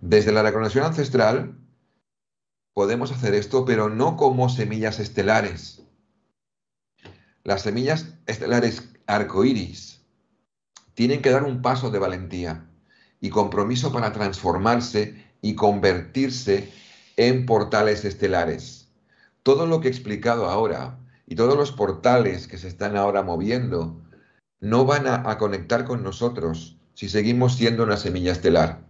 Desde la reconexión ancestral podemos hacer esto, pero no como semillas estelares. Las semillas estelares arcoíris tienen que dar un paso de valentía y compromiso para transformarse y convertirse en portales estelares. Todo lo que he explicado ahora y todos los portales que se están ahora moviendo no van a, conectar con nosotros si seguimos siendo una semilla estelar.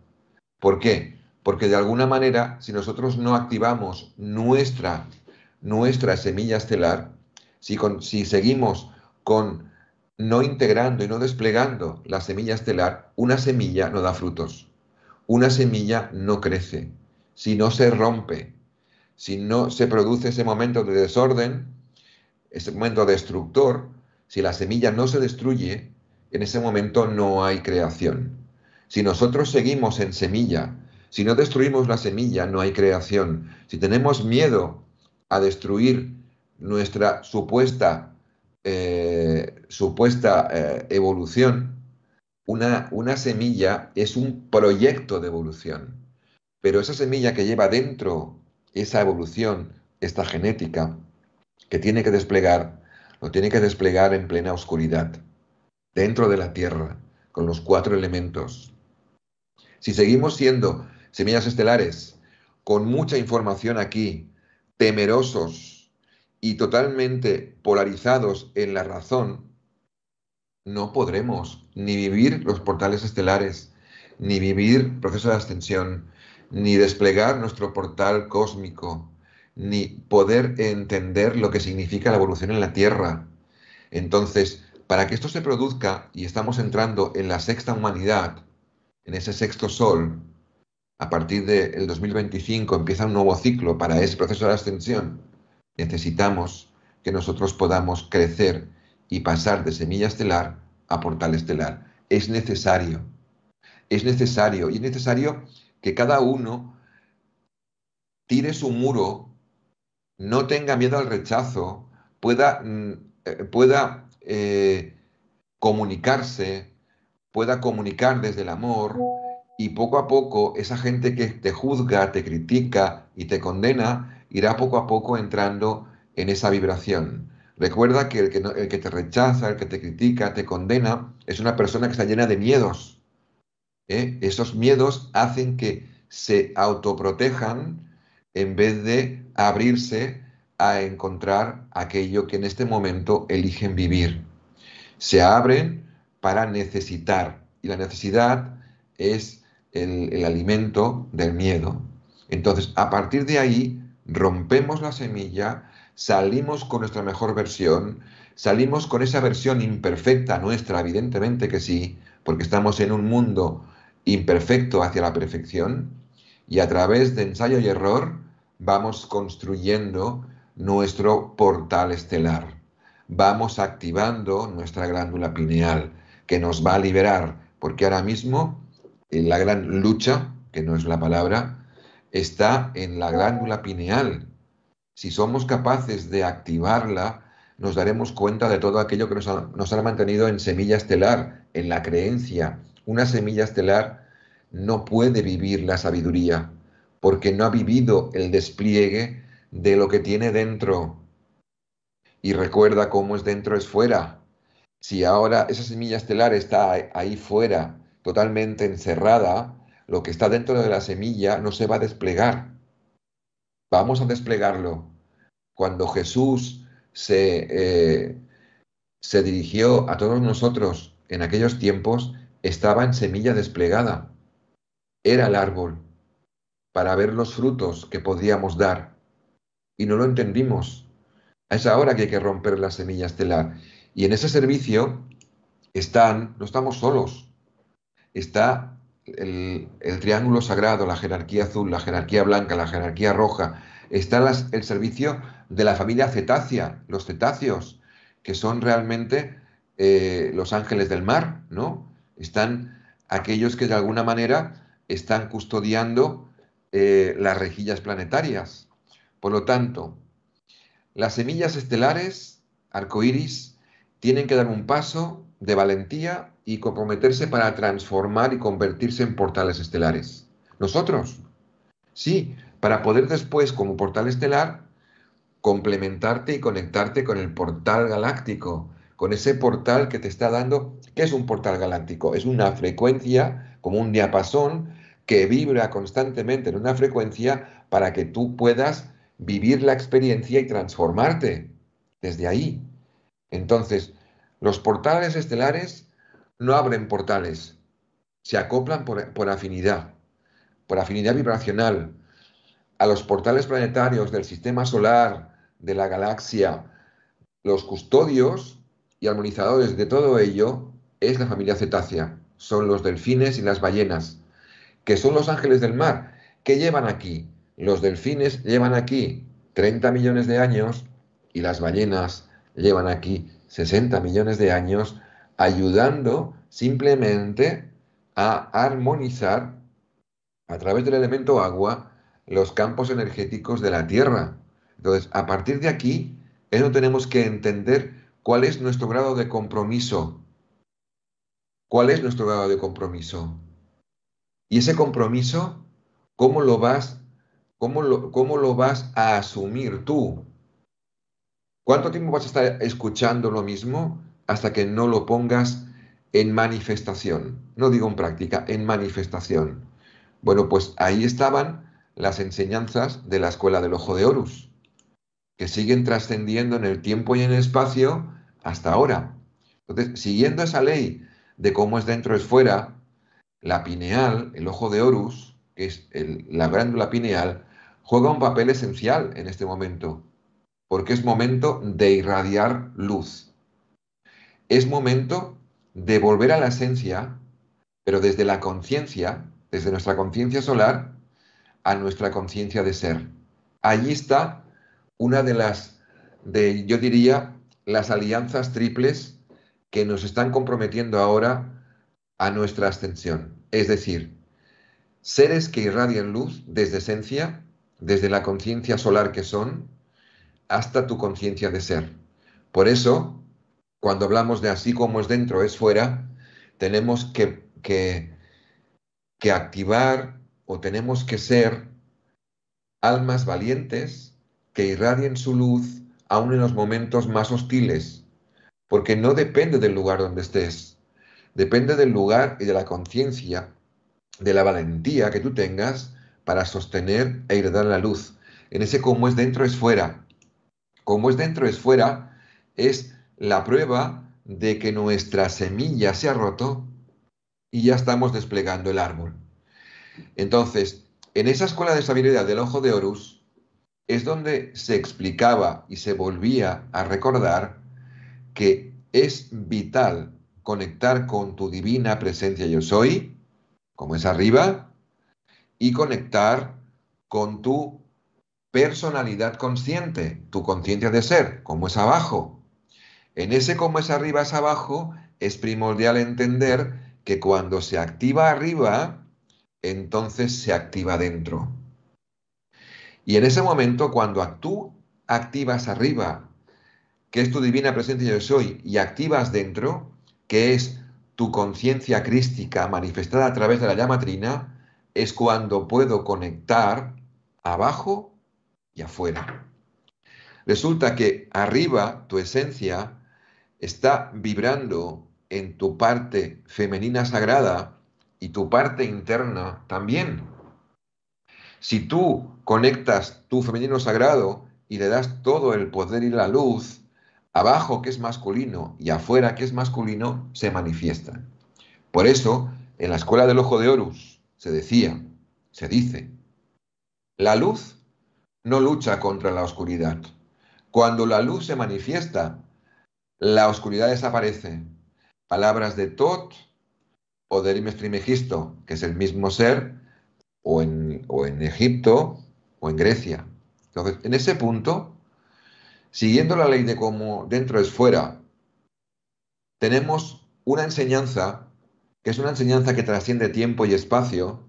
¿Por qué? Porque de alguna manera, si nosotros no activamos nuestra, nuestra semilla estelar, si, si seguimos con no integrando y no desplegando la semilla estelar, una semilla no da frutos. Una semilla no crece. Si no se rompe, si no se produce ese momento de desorden, ese momento destructor, si la semilla no se destruye, en ese momento no hay creación. Si nosotros seguimos en semilla, si no destruimos la semilla, no hay creación. Si tenemos miedo a destruir nuestra supuesta eh, supuesta eh, evolución, una, una semilla es un proyecto de evolución. Pero esa semilla que lleva dentro esa evolución, esta genética, que tiene que desplegar, lo tiene que desplegar en plena oscuridad, dentro de la Tierra, con los cuatro elementos. Si seguimos siendo semillas estelares, con mucha información aquí, temerosos, y totalmente polarizados en la razón, no podremos ni vivir los portales estelares, ni vivir proceso de ascensión, ni desplegar nuestro portal cósmico, ni poder entender lo que significa la evolución en la Tierra. Entonces, para que esto se produzca y estamos entrando en la sexta humanidad, en ese sexto sol, a partir del 2025 empieza un nuevo ciclo para ese proceso de ascensión necesitamos que nosotros podamos crecer y pasar de semilla estelar a portal estelar. Es necesario, es necesario, y es necesario que cada uno tire su muro, no tenga miedo al rechazo, pueda, mm, eh, pueda eh, comunicarse, pueda comunicar desde el amor, y poco a poco esa gente que te juzga, te critica y te condena, irá poco a poco entrando en esa vibración. Recuerda que el que, el que te rechaza, el que te critica, te condena, es una persona que está llena de miedos. ¿Eh? Esos miedos hacen que se autoprotejan en vez de abrirse a encontrar aquello que en este momento eligen vivir. Se abren para necesitar y la necesidad es el, el alimento del miedo. Entonces, a partir de ahí, rompemos la semilla, salimos con nuestra mejor versión, salimos con esa versión imperfecta nuestra, evidentemente que sí, porque estamos en un mundo imperfecto hacia la perfección, y a través de ensayo y error vamos construyendo nuestro portal estelar. Vamos activando nuestra glándula pineal, que nos va a liberar, porque ahora mismo en la gran lucha, que no es la palabra, está en la glándula pineal. Si somos capaces de activarla, nos daremos cuenta de todo aquello que nos ha, mantenido en semilla estelar, en la creencia. Una semilla estelar no puede vivir la sabiduría porque no ha vivido el despliegue de lo que tiene dentro. Y recuerda cómo es dentro es fuera. Si ahora esa semilla estelar está ahí fuera, totalmente encerrada, lo que está dentro de la semilla no se va a desplegar. Vamos a desplegarlo. Cuando Jesús se, eh, se dirigió a todos nosotros en aquellos tiempos, estaba en semilla desplegada. Era el árbol para ver los frutos que podíamos dar. Y no lo entendimos. Es ahora que hay que romper la semilla estelar. Y en ese servicio están, no estamos solos, está el, triángulo sagrado, la jerarquía azul, la jerarquía blanca, la jerarquía roja, está el servicio de la familia cetácea, los cetáceos, que son realmente eh, los ángeles del mar, ¿no? Están aquellos que de alguna manera están custodiando eh, las rejillas planetarias. Por lo tanto, las semillas estelares, arcoíris, tienen que dar un paso de valentía y comprometerse para transformar y convertirse en portales estelares. Nosotros, sí, para poder después, como portal estelar, complementarte y conectarte con el portal galáctico, con ese portal que te está dando, ¿qué es un portal galáctico? Es una frecuencia, como un diapasón, que vibra constantemente en una frecuencia para que tú puedas vivir la experiencia y transformarte desde ahí. Entonces, los portales estelares no abren portales, se acoplan por, afinidad, por afinidad vibracional, a los portales planetarios del sistema solar, de la galaxia, los custodios y armonizadores de todo ello es la familia cetácea, son los delfines y las ballenas, que son los ángeles del mar, que llevan aquí. Los delfines llevan aquí 30 millones de años y las ballenas llevan aquí 60 millones de años ayudando simplemente a armonizar a través del elemento agua los campos energéticos de la Tierra. Entonces, a partir de aquí, es donde tenemos que entender cuál es nuestro grado de compromiso. ¿Cuál es nuestro grado de compromiso? Y ese compromiso, ¿cómo lo vas, cómo lo, cómo lo vas a asumir tú? ¿Cuánto tiempo vas a estar escuchando lo mismo hasta que no lo pongas en manifestación? No digo en práctica, en manifestación. Bueno, pues ahí estaban las enseñanzas de la escuela del ojo de Horus, que siguen trascendiendo en el tiempo y en el espacio hasta ahora. Entonces, siguiendo esa ley de cómo es dentro es fuera, la pineal, el ojo de Horus, que es la glándula pineal, juega un papel esencial en este momento, porque es momento de irradiar luz. Es momento de volver a la esencia, pero desde la conciencia, desde nuestra conciencia solar, a nuestra conciencia de ser. Allí está una de las, de, yo diría, las alianzas triples que nos están comprometiendo ahora a nuestra ascensión. Es decir, seres que irradian luz desde esencia, desde la conciencia solar que son, hasta tu conciencia de ser. Por eso, cuando hablamos de así como es dentro, es fuera, tenemos que, que, que activar o tenemos que ser almas valientes que irradien su luz aún en los momentos más hostiles, porque no depende del lugar donde estés Depende del lugar y de la conciencia, de la valentía que tú tengas para sostener e heredar la luz. En ese como es dentro es fuera. Como es dentro es fuera es la prueba de que nuestra semilla se ha roto y ya estamos desplegando el árbol. Entonces, en esa escuela de sabiduría del ojo de Horus es donde se explicaba y se volvía a recordar que es vital conectar con tu divina presencia yo soy, como es arriba, y conectar con tu personalidad consciente, tu conciencia de ser, como es abajo. En ese como es arriba es abajo, es primordial entender que cuando se activa arriba, entonces se activa dentro. Y en ese momento, cuando tú activas arriba, que es tu divina presencia yo soy, y activas dentro, que es tu conciencia crística manifestada a través de la llama trina, es cuando puedo conectar abajo y afuera. Resulta que arriba tu esencia está vibrando en tu parte femenina sagrada y tu parte interna también. Si tú conectas tu femenino sagrado y le das todo el poder y la luz, abajo que es masculino y afuera que es masculino, se manifiestan. Por eso, en la escuela del ojo de Horus se decía, se dice, la luz no lucha contra la oscuridad. Cuando la luz se manifiesta, la oscuridad desaparece. Palabras de Tot o de Hermes Trimegisto, que es el mismo ser, o en, o en Egipto o en Grecia. Entonces, en ese punto, siguiendo la ley de cómo dentro es fuera, tenemos una enseñanza que es una enseñanza que trasciende tiempo y espacio,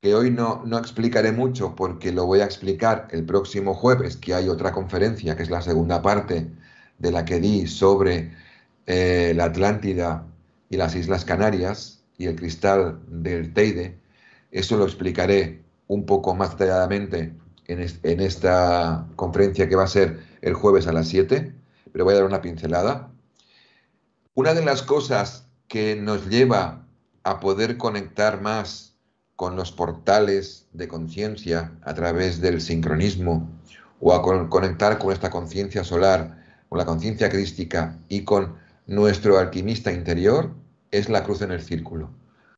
que hoy no, no explicaré mucho porque lo voy a explicar el próximo jueves, que hay otra conferencia, que es la segunda parte de la que di sobre eh, la Atlántida y las Islas Canarias y el cristal del Teide. Eso lo explicaré un poco más detalladamente en, esta conferencia que va a ser el jueves a las 7, pero voy a dar una pincelada. Una de las cosas que nos lleva a poder conectar más con los portales de conciencia a través del sincronismo o a conectar con esta conciencia solar, con la conciencia crística y con nuestro alquimista interior es la cruz en el círculo.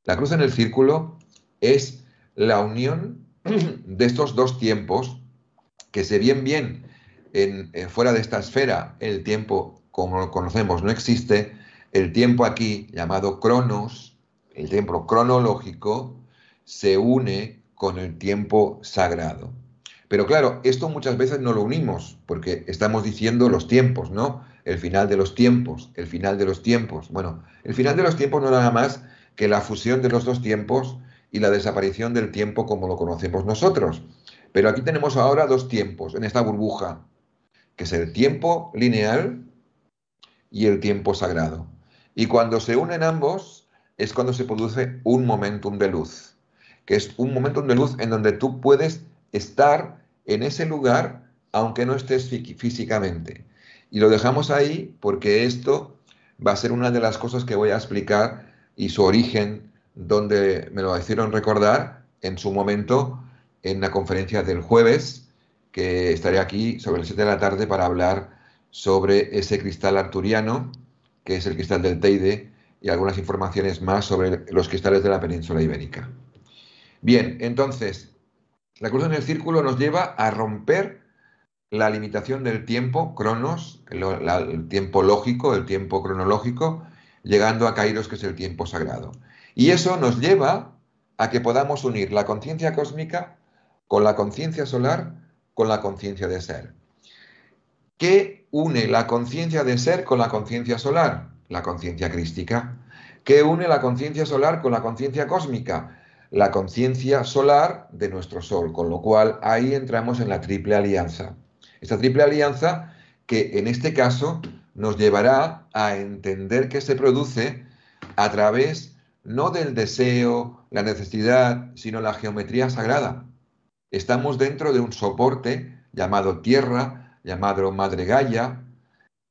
La cruz en el círculo es la unión [clears throat] de estos dos tiempos que se bien bien en, fuera de esta esfera el tiempo como lo conocemos no existe, el tiempo aquí llamado cronos, el tiempo cronológico, se une con el tiempo sagrado. Pero claro, esto muchas veces no lo unimos porque estamos diciendo los tiempos, ¿no? El final de los tiempos, el final de los tiempos. Bueno, el final de los tiempos no nada más que la fusión de los dos tiempos y la desaparición del tiempo como lo conocemos nosotros. Pero aquí tenemos ahora dos tiempos en esta burbuja, que es el tiempo lineal y el tiempo sagrado. Y cuando se unen ambos es cuando se produce un momentum de luz, que es un momentum de luz en donde tú puedes estar en ese lugar aunque no estés físicamente. Y lo dejamos ahí porque esto va a ser una de las cosas que voy a explicar y su origen, donde me lo hicieron recordar en su momento en la conferencia del jueves, que estaré aquí sobre las 7 de la tarde para hablar sobre ese cristal arturiano, que es el cristal del Teide, y algunas informaciones más sobre los cristales de la península ibérica. Bien, entonces, la cruz en el círculo nos lleva a romper la limitación del tiempo, cronos, el, tiempo lógico, el tiempo cronológico, llegando a Kairos, que es el tiempo sagrado. Y eso nos lleva a que podamos unir la conciencia cósmica con la conciencia solar, con la conciencia de ser. ¿Qué une la conciencia de ser con la conciencia solar? La conciencia crística. ¿Qué une la conciencia solar con la conciencia cósmica? la conciencia solar de nuestro Sol, con lo cual ahí entramos en la triple alianza. Esta triple alianza que en este caso nos llevará a entender que se produce a través no del deseo, la necesidad, sino la geometría sagrada. Estamos dentro de un soporte llamado Tierra, llamado Madre Gaia,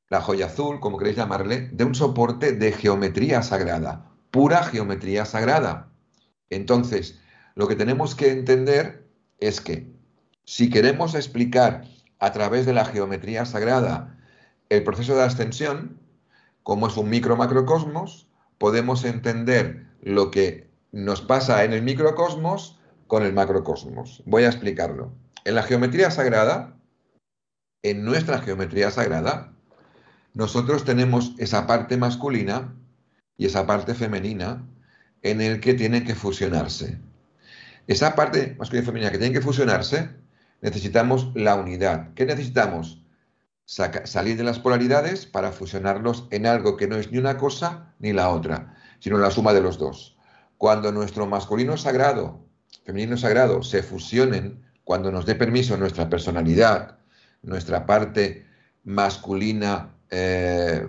la joya azul, como queréis llamarle, de un soporte de geometría sagrada, pura geometría sagrada. Entonces, lo que tenemos que entender es que si queremos explicar a través de la geometría sagrada el proceso de ascensión, como es un micro-macrocosmos, podemos entender lo que nos pasa en el microcosmos con el macrocosmos. Voy a explicarlo. En la geometría sagrada, en nuestra geometría sagrada, nosotros tenemos esa parte masculina y esa parte femenina en el que tienen que fusionarse. Esa parte masculina y femenina que tienen que fusionarse, necesitamos la unidad. ¿Qué necesitamos? Salir de las polaridades para fusionarlos en algo que no es ni una cosa ni la otra, sino la suma de los dos. Cuando nuestro masculino sagrado, femenino sagrado, se fusionen, cuando nos dé permiso nuestra personalidad, nuestra parte masculina eh,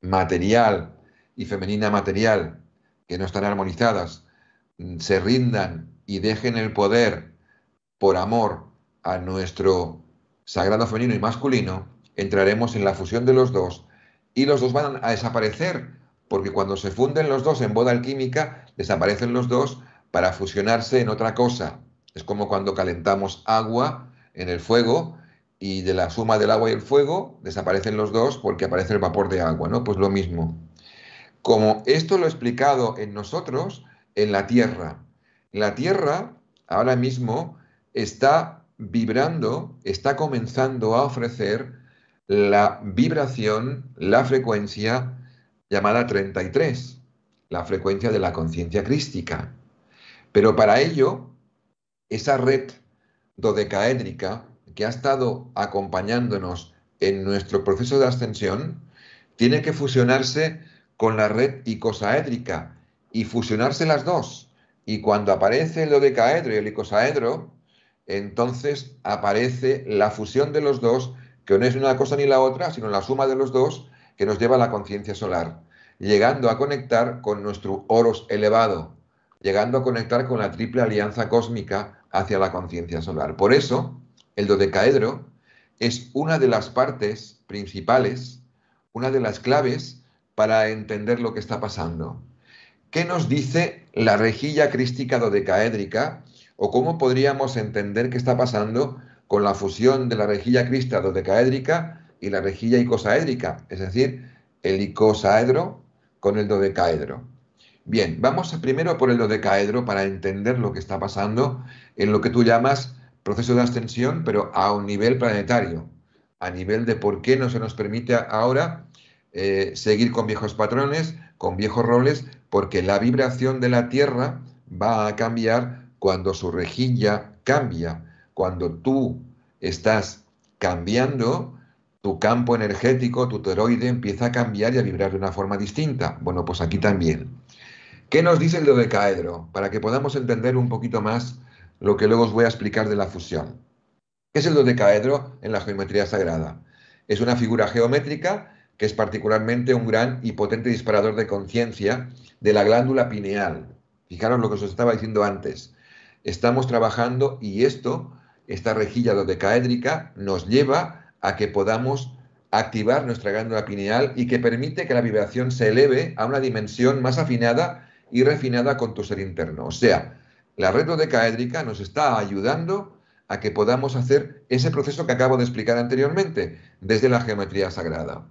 material y femenina material, que no están armonizadas mm, se rindan y dejen el poder por amor a nuestro sagrado femenino y masculino, entraremos en la fusión de los dos y los dos van a desaparecer porque cuando se funden los dos en boda alquímica, desaparecen los dos para fusionarse en otra cosa. Es como cuando calentamos agua en el fuego y de la suma del agua y el fuego desaparecen los dos porque aparece el vapor de agua, ¿no? Pues lo mismo. Como esto lo he explicado en nosotros, en la Tierra. La Tierra ahora mismo está vibrando, está comenzando a ofrecer la vibración, la frecuencia llamada 33, la frecuencia de la conciencia crística. Pero para ello, esa red dodecaédrica que ha estado acompañándonos en nuestro proceso de ascensión, tiene que fusionarse con la red icosaédrica y fusionarse las dos. Y cuando aparece el dodecaedro y el icosaedro, entonces aparece la fusión de los dos, que no es una cosa ni la otra, sino la suma de los dos que nos lleva a la conciencia solar, llegando a conectar con nuestro oros elevado, llegando a conectar con la triple alianza cósmica hacia la conciencia solar. Por eso, el dodecaedro es una de las partes principales, una de las claves para entender lo que está pasando. ¿Qué nos dice la rejilla crística dodecaédrica o cómo podríamos entender qué está pasando con la fusión de la rejilla crista dodecaédrica y la rejilla icosaédrica, es decir, el icosaedro con el dodecaedro? Bien, vamos primero por el dodecaedro para entender lo que está pasando en lo que tú llamas proceso de ascensión, pero a un nivel planetario, a nivel de por qué no se nos permite ahora eh, seguir con viejos patrones, con viejos roles, porque la vibración de la Tierra va a cambiar cuando su rejilla cambia. Cuando tú estás cambiando, tu campo energético, tu toroide, empieza a cambiar y a vibrar de una forma distinta. Bueno, pues aquí también. ¿Qué nos dice el dodecaedro? Para que podamos entender un poquito más lo que luego os voy a explicar de la fusión. ¿Qué es el dodecaedro en la geometría sagrada? Es una figura geométrica que es particularmente un gran y potente disparador de conciencia de la glándula pineal. Fijaros lo que os estaba diciendo antes. Estamos trabajando y esto, esta rejilla dodecaédrica, nos lleva a que podamos activar nuestra glándula pineal y que permite que la vibración se eleve a una dimensión más afinada y refinada con tu ser interno. O sea, la red dodecaédrica nos está ayudando a que podamos hacer ese proceso que acabo de explicar anteriormente desde la geometría sagrada.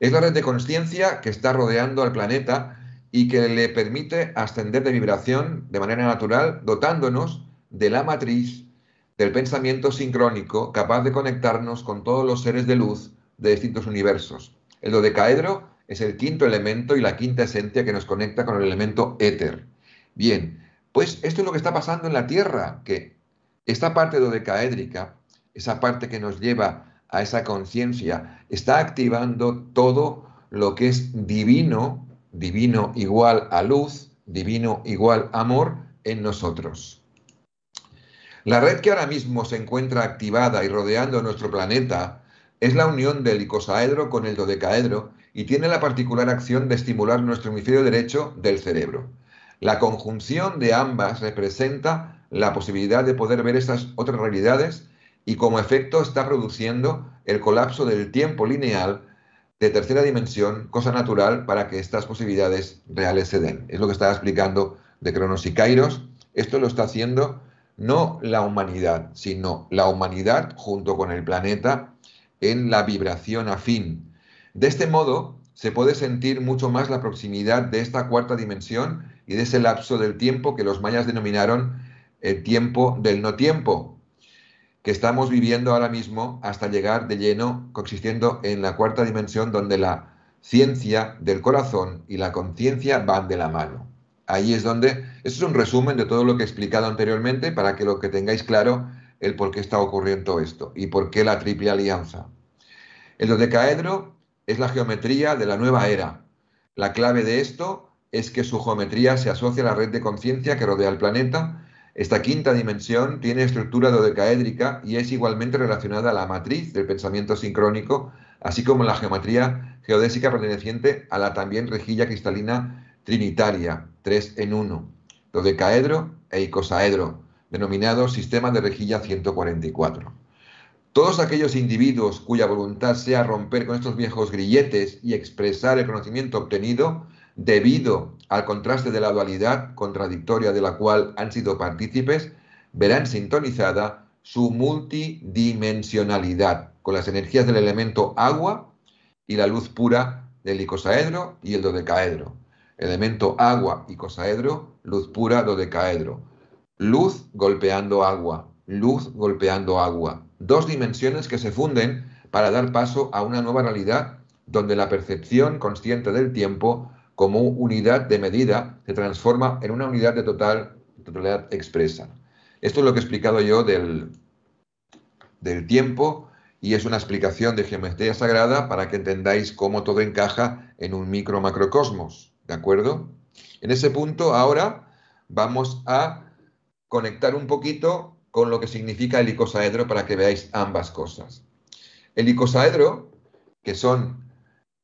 Es la red de conciencia que está rodeando al planeta y que le permite ascender de vibración de manera natural, dotándonos de la matriz del pensamiento sincrónico capaz de conectarnos con todos los seres de luz de distintos universos. El dodecaedro es el quinto elemento y la quinta esencia que nos conecta con el elemento éter. Bien, pues esto es lo que está pasando en la Tierra, que esta parte dodecaédrica, esa parte que nos lleva a esa conciencia, está activando todo lo que es divino, divino igual a luz, divino igual amor en nosotros. La red que ahora mismo se encuentra activada y rodeando nuestro planeta es la unión del icosaedro con el dodecaedro y tiene la particular acción de estimular nuestro hemisferio derecho del cerebro. La conjunción de ambas representa la posibilidad de poder ver esas otras realidades y como efecto está produciendo el colapso del tiempo lineal de tercera dimensión, cosa natural para que estas posibilidades reales se den. Es lo que estaba explicando de Cronos y Kairos. Esto lo está haciendo no la humanidad, sino la humanidad junto con el planeta en la vibración afín. De este modo, se puede sentir mucho más la proximidad de esta cuarta dimensión y de ese lapso del tiempo que los mayas denominaron el tiempo del no tiempo, que estamos viviendo ahora mismo hasta llegar de lleno coexistiendo en la cuarta dimensión donde la ciencia del corazón y la conciencia van de la mano. Ahí es donde, esto es un resumen de todo lo que he explicado anteriormente para que lo que tengáis claro el por qué está ocurriendo esto y por qué la triple alianza. El dodecaedro es la geometría de la nueva era. La clave de esto es que su geometría se asocia a la red de conciencia que rodea el planeta esta quinta dimensión tiene estructura dodecaédrica y es igualmente relacionada a la matriz del pensamiento sincrónico, así como la geometría geodésica perteneciente a la también rejilla cristalina trinitaria, 3 en 1, dodecaedro e icosaedro, denominado sistema de rejilla 144. Todos aquellos individuos cuya voluntad sea romper con estos viejos grilletes y expresar el conocimiento obtenido debido al contraste de la dualidad contradictoria de la cual han sido partícipes, verán sintonizada su multidimensionalidad con las energías del elemento agua y la luz pura del icosaedro y el dodecaedro. Elemento agua, icosaedro, luz pura, dodecaedro. Luz golpeando agua, luz golpeando agua. Dos dimensiones que se funden para dar paso a una nueva realidad donde la percepción consciente del tiempo como unidad de medida se transforma en una unidad de total, totalidad expresa. Esto es lo que he explicado yo del, del tiempo y es una explicación de geometría sagrada para que entendáis cómo todo encaja en un micro macrocosmos, ¿de acuerdo? En ese punto ahora vamos a conectar un poquito con lo que significa el icosaedro para que veáis ambas cosas. El icosaedro, que son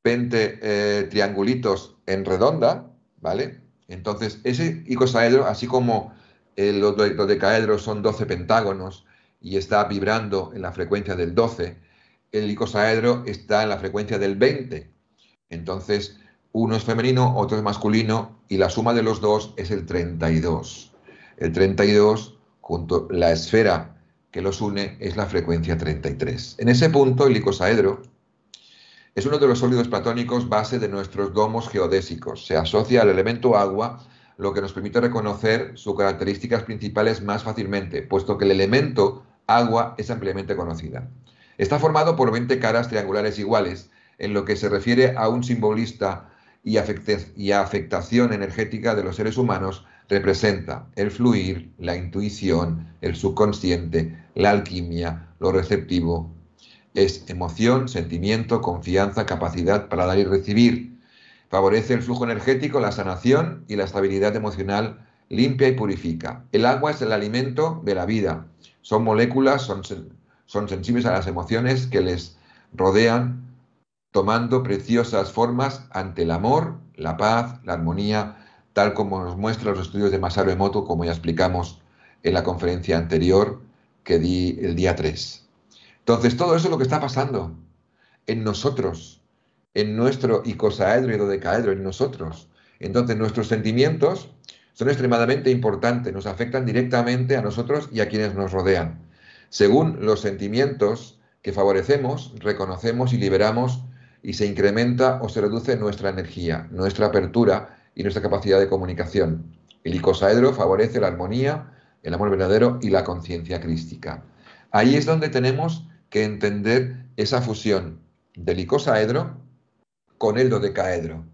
20 eh, triangulitos en redonda, ¿vale? Entonces, ese icosaedro, así como los dodecaedros son 12 pentágonos y está vibrando en la frecuencia del 12, el icosaedro está en la frecuencia del 20. Entonces, uno es femenino, otro es masculino y la suma de los dos es el 32. El 32, junto a la esfera que los une, es la frecuencia 33. En ese punto, el icosaedro es uno de los sólidos platónicos base de nuestros domos geodésicos. Se asocia al elemento agua, lo que nos permite reconocer sus características principales más fácilmente, puesto que el elemento agua es ampliamente conocida. Está formado por 20 caras triangulares iguales, en lo que se refiere a un simbolista y, afectación energética de los seres humanos, representa el fluir, la intuición, el subconsciente, la alquimia, lo receptivo, es emoción, sentimiento, confianza, capacidad para dar y recibir. Favorece el flujo energético, la sanación y la estabilidad emocional, limpia y purifica. El agua es el alimento de la vida. Son moléculas, son, son sensibles a las emociones que les rodean, tomando preciosas formas ante el amor, la paz, la armonía, tal como nos muestran los estudios de Masaru Emoto, como ya explicamos en la conferencia anterior que di el día 3. Entonces, todo eso es lo que está pasando en nosotros, en nuestro icosaedro y dodecaedro, en nosotros. Entonces, nuestros sentimientos son extremadamente importantes, nos afectan directamente a nosotros y a quienes nos rodean. Según los sentimientos que favorecemos, reconocemos y liberamos y se incrementa o se reduce nuestra energía, nuestra apertura y nuestra capacidad de comunicación. El icosaedro favorece la armonía, el amor verdadero y la conciencia crística. Ahí es donde tenemos que entender esa fusión del icosaedro con el dodecaedro.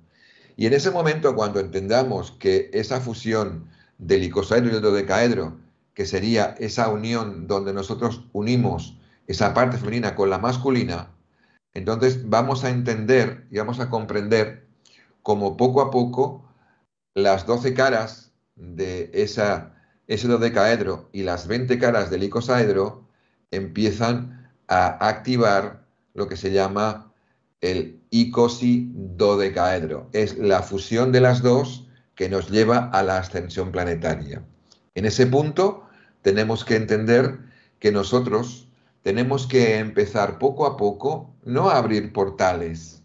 Y en ese momento, cuando entendamos que esa fusión del icosaedro y el dodecaedro, que sería esa unión donde nosotros unimos esa parte femenina con la masculina, entonces vamos a entender y vamos a comprender cómo poco a poco las 12 caras de esa, ese dodecaedro y las 20 caras del icosaedro empiezan a activar lo que se llama el dodecaedro. Es la fusión de las dos que nos lleva a la ascensión planetaria. En ese punto tenemos que entender que nosotros tenemos que empezar poco a poco, no a abrir portales,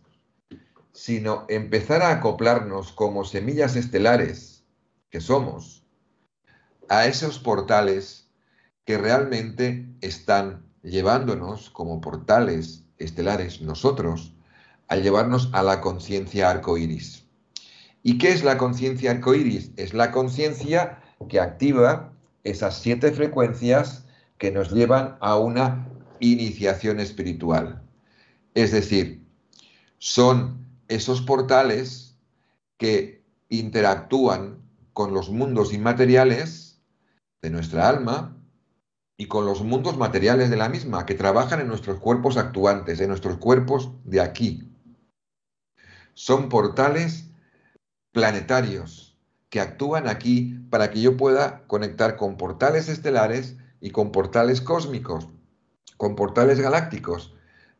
sino empezar a acoplarnos como semillas estelares que somos a esos portales que realmente están llevándonos como portales estelares nosotros a llevarnos a la conciencia arcoíris. ¿Y qué es la conciencia arcoíris? Es la conciencia que activa esas siete frecuencias que nos llevan a una iniciación espiritual. Es decir, son esos portales que interactúan con los mundos inmateriales de nuestra alma y con los mundos materiales de la misma, que trabajan en nuestros cuerpos actuantes, en nuestros cuerpos de aquí. Son portales planetarios que actúan aquí para que yo pueda conectar con portales estelares y con portales cósmicos, con portales galácticos,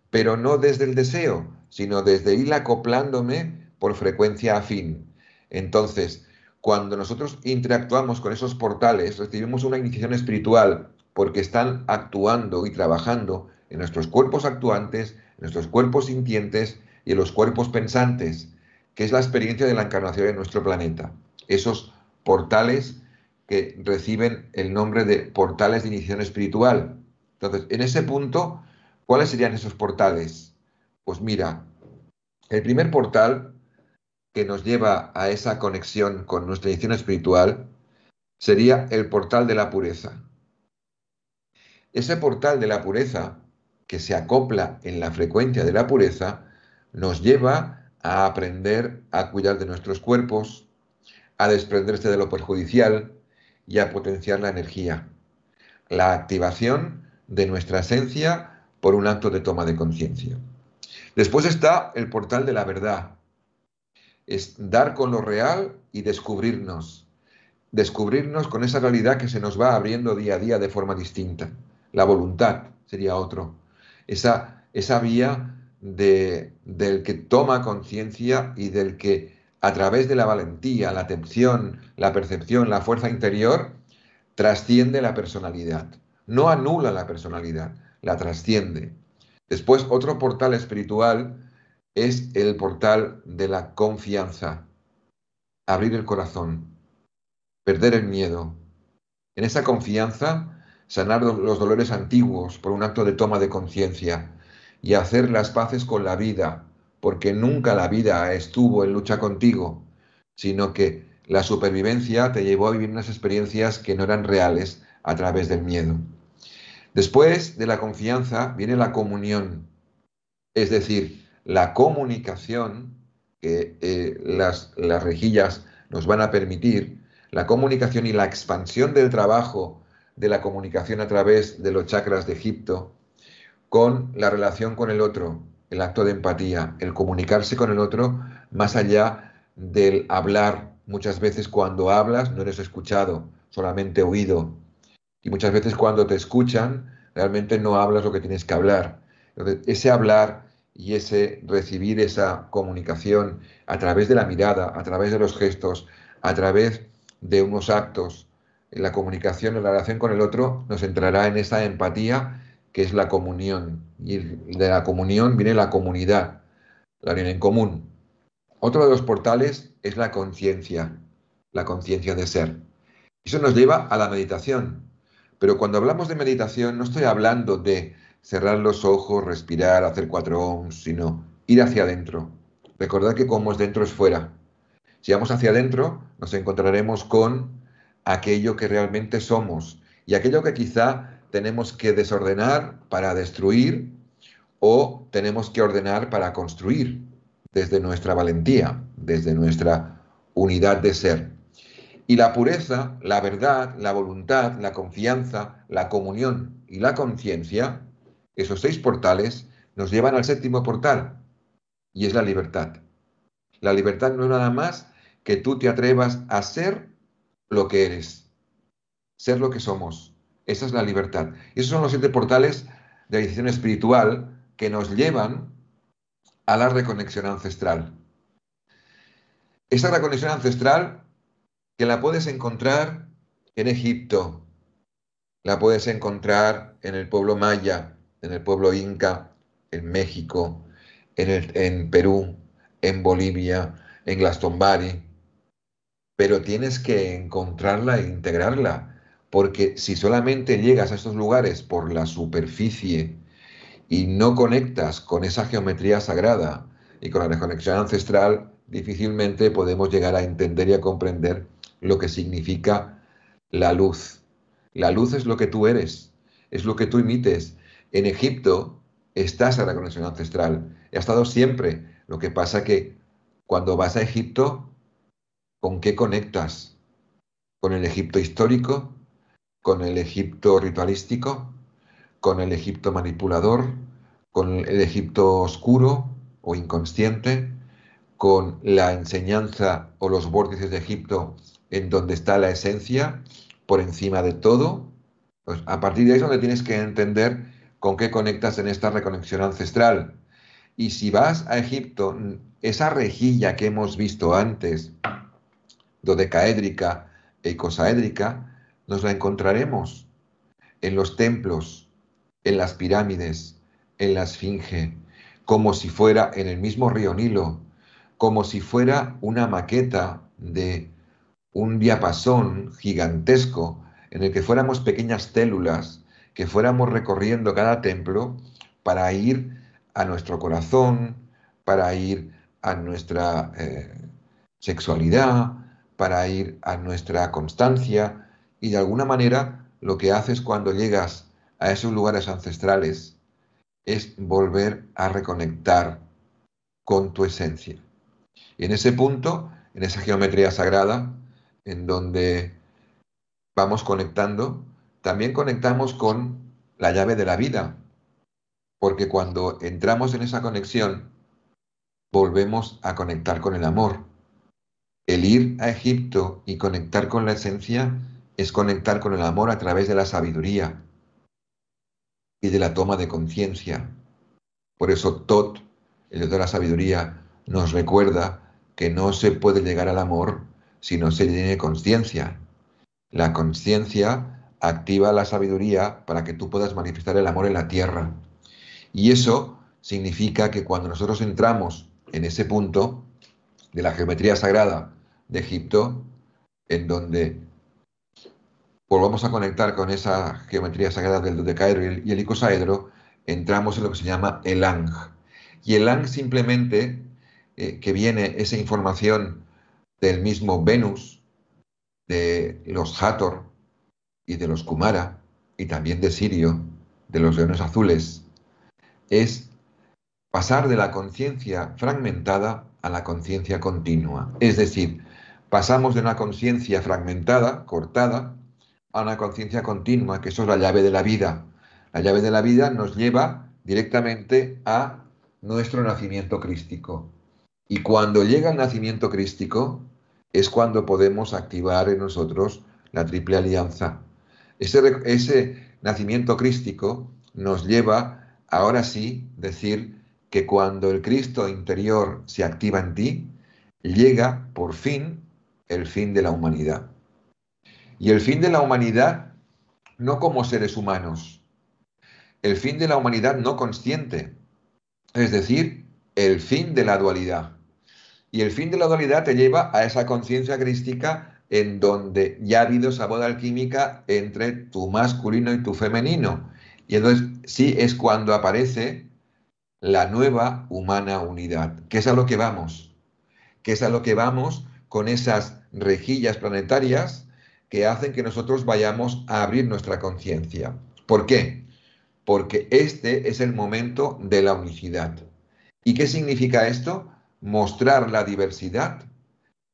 pero no desde el deseo, sino desde ir acoplándome por frecuencia afín. Entonces, cuando nosotros interactuamos con esos portales, recibimos una iniciación espiritual porque están actuando y trabajando en nuestros cuerpos actuantes, en nuestros cuerpos sintientes y en los cuerpos pensantes. que es la experiencia de la encarnación en nuestro planeta. Esos portales que reciben el nombre de portales de iniciación espiritual. Entonces, en ese punto, ¿cuáles serían esos portales? Pues mira, el primer portal que nos lleva a esa conexión con nuestra iniciación espiritual sería el portal de la pureza. Ese portal de la pureza, que se acopla en la frecuencia de la pureza, nos lleva a aprender a cuidar de nuestros cuerpos, a desprenderse de lo perjudicial y a potenciar la energía. La activación de nuestra esencia por un acto de toma de conciencia. Después está el portal de la verdad. Es dar con lo real y descubrirnos. Descubrirnos con esa realidad que se nos va abriendo día a día de forma distinta. La voluntad sería otro. Esa, esa vía de, del que toma conciencia y del que a través de la valentía, la atención, la percepción, la fuerza interior, trasciende la personalidad. No anula la personalidad, la trasciende. Después, otro portal espiritual es el portal de la confianza. Abrir el corazón, perder el miedo. En esa confianza, sanar los dolores antiguos por un acto de toma de conciencia y hacer las paces con la vida, porque nunca la vida estuvo en lucha contigo, sino que la supervivencia te llevó a vivir unas experiencias que no eran reales a través del miedo. Después de la confianza viene la comunión, es decir, la comunicación que eh, las, las rejillas nos van a permitir, la comunicación y la expansión del trabajo de la comunicación a través de los chakras de Egipto con la relación con el otro, el acto de empatía, el comunicarse con el otro más allá del hablar. Muchas veces cuando hablas no eres escuchado, solamente oído. Y muchas veces cuando te escuchan, realmente no hablas lo que tienes que hablar. ese hablar y ese recibir esa comunicación a través de la mirada, a través de los gestos, a través de unos actos, la comunicación, la relación con el otro, nos entrará en esa empatía que es la comunión. Y de la comunión viene la comunidad, la viene en común. Otro de los portales es la conciencia, la conciencia de ser. Eso nos lleva a la meditación. Pero cuando hablamos de meditación no estoy hablando de cerrar los ojos, respirar, hacer cuatro ohms, sino ir hacia adentro. Recordad que como es dentro es fuera. Si vamos hacia adentro, nos encontraremos con aquello que realmente somos y aquello que quizá tenemos que desordenar para destruir o tenemos que ordenar para construir desde nuestra valentía, desde nuestra unidad de ser. Y la pureza, la verdad, la voluntad, la confianza, la comunión y la conciencia, esos seis portales, nos llevan al séptimo portal, y es la libertad. La libertad no es nada más que tú te atrevas a ser lo que eres, ser lo que somos, esa es la libertad. Y esos son los siete portales de la espiritual que nos llevan a la reconexión ancestral. Esa reconexión ancestral que la puedes encontrar en Egipto, la puedes encontrar en el pueblo maya, en el pueblo inca, en México, en, en Perú, en Bolivia, en Glastonbury, pero tienes que encontrarla e integrarla porque si solamente llegas a estos lugares por la superficie y no conectas con esa geometría sagrada y con la reconexión ancestral, difícilmente podemos llegar a entender y a comprender lo que significa la luz. La luz es lo que tú eres, es lo que tú imites. En Egipto está esa reconexión ancestral, ha estado siempre. Lo que pasa que cuando vas a Egipto, ¿con qué conectas? ¿Con el Egipto histórico? Con el Egipto ritualístico, con el Egipto manipulador, con el Egipto oscuro o inconsciente, con la enseñanza o los vórtices de Egipto en donde está la esencia por encima de todo. Pues a partir de ahí es donde tienes que entender con qué conectas en esta reconexión ancestral. Y si vas a Egipto, esa rejilla que hemos visto antes, dodecaédrica e icosaédrica, nos la encontraremos en los templos, en las pirámides, en la esfinge, como si fuera en el mismo río Nilo, como si fuera una maqueta de un diapasón gigantesco en el que fuéramos pequeñas células, que fuéramos recorriendo cada templo para ir a nuestro corazón, para ir a nuestra eh, sexualidad, para ir a nuestra constancia y de alguna manera lo que haces cuando llegas a esos lugares ancestrales es volver a reconectar con tu esencia. Y en ese punto, en esa geometría sagrada, en donde vamos conectando, también conectamos con la llave de la vida, porque cuando entramos en esa conexión, volvemos a conectar con el amor. El ir a Egipto y conectar con la esencia es conectar con el amor a través de la sabiduría y de la toma de conciencia. Por eso Tot, el de la sabiduría, nos recuerda que no se puede llegar al amor si no se tiene conciencia. La conciencia activa la sabiduría para que tú puedas manifestar el amor en la tierra. Y eso significa que cuando nosotros entramos en ese punto de la geometría sagrada de Egipto, en donde volvamos a conectar con esa geometría sagrada del dodecaedro y el icosaedro, entramos en lo que se llama el Ang. Y el Ang simplemente eh, que viene esa información del mismo Venus, de los Hathor y de los Kumara, y también de Sirio, de los leones azules, es pasar de la conciencia fragmentada a la conciencia continua. Es decir, pasamos de una conciencia fragmentada, cortada, a una conciencia continua, que eso es la llave de la vida. La llave de la vida nos lleva directamente a nuestro nacimiento crístico. Y cuando llega el nacimiento crístico, es cuando podemos activar en nosotros la triple alianza. Ese, ese nacimiento crístico nos lleva, ahora sí, decir que cuando el Cristo interior se activa en ti, llega por fin el fin de la humanidad. Y el fin de la humanidad no como seres humanos, el fin de la humanidad no consciente, es decir, el fin de la dualidad. Y el fin de la dualidad te lleva a esa conciencia crística en donde ya ha habido esa boda alquímica entre tu masculino y tu femenino. Y entonces sí es cuando aparece la nueva humana unidad, que es a lo que vamos, que es a lo que vamos con esas rejillas planetarias que hacen que nosotros vayamos a abrir nuestra conciencia. ¿Por qué? Porque este es el momento de la unicidad. ¿Y qué significa esto? Mostrar la diversidad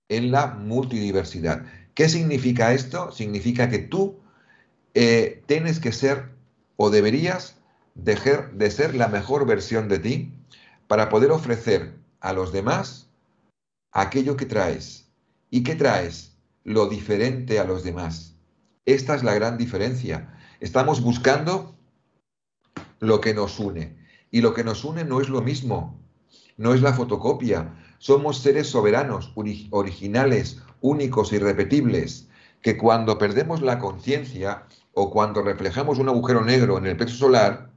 en la multidiversidad. ¿Qué significa esto? Significa que tú eh, tienes que ser o deberías dejar de ser la mejor versión de ti para poder ofrecer a los demás aquello que traes. ¿Y qué traes? Lo diferente a los demás. Esta es la gran diferencia. Estamos buscando lo que nos une. Y lo que nos une no es lo mismo, no es la fotocopia. Somos seres soberanos, originales, únicos, irrepetibles, que cuando perdemos la conciencia o cuando reflejamos un agujero negro en el pecho solar,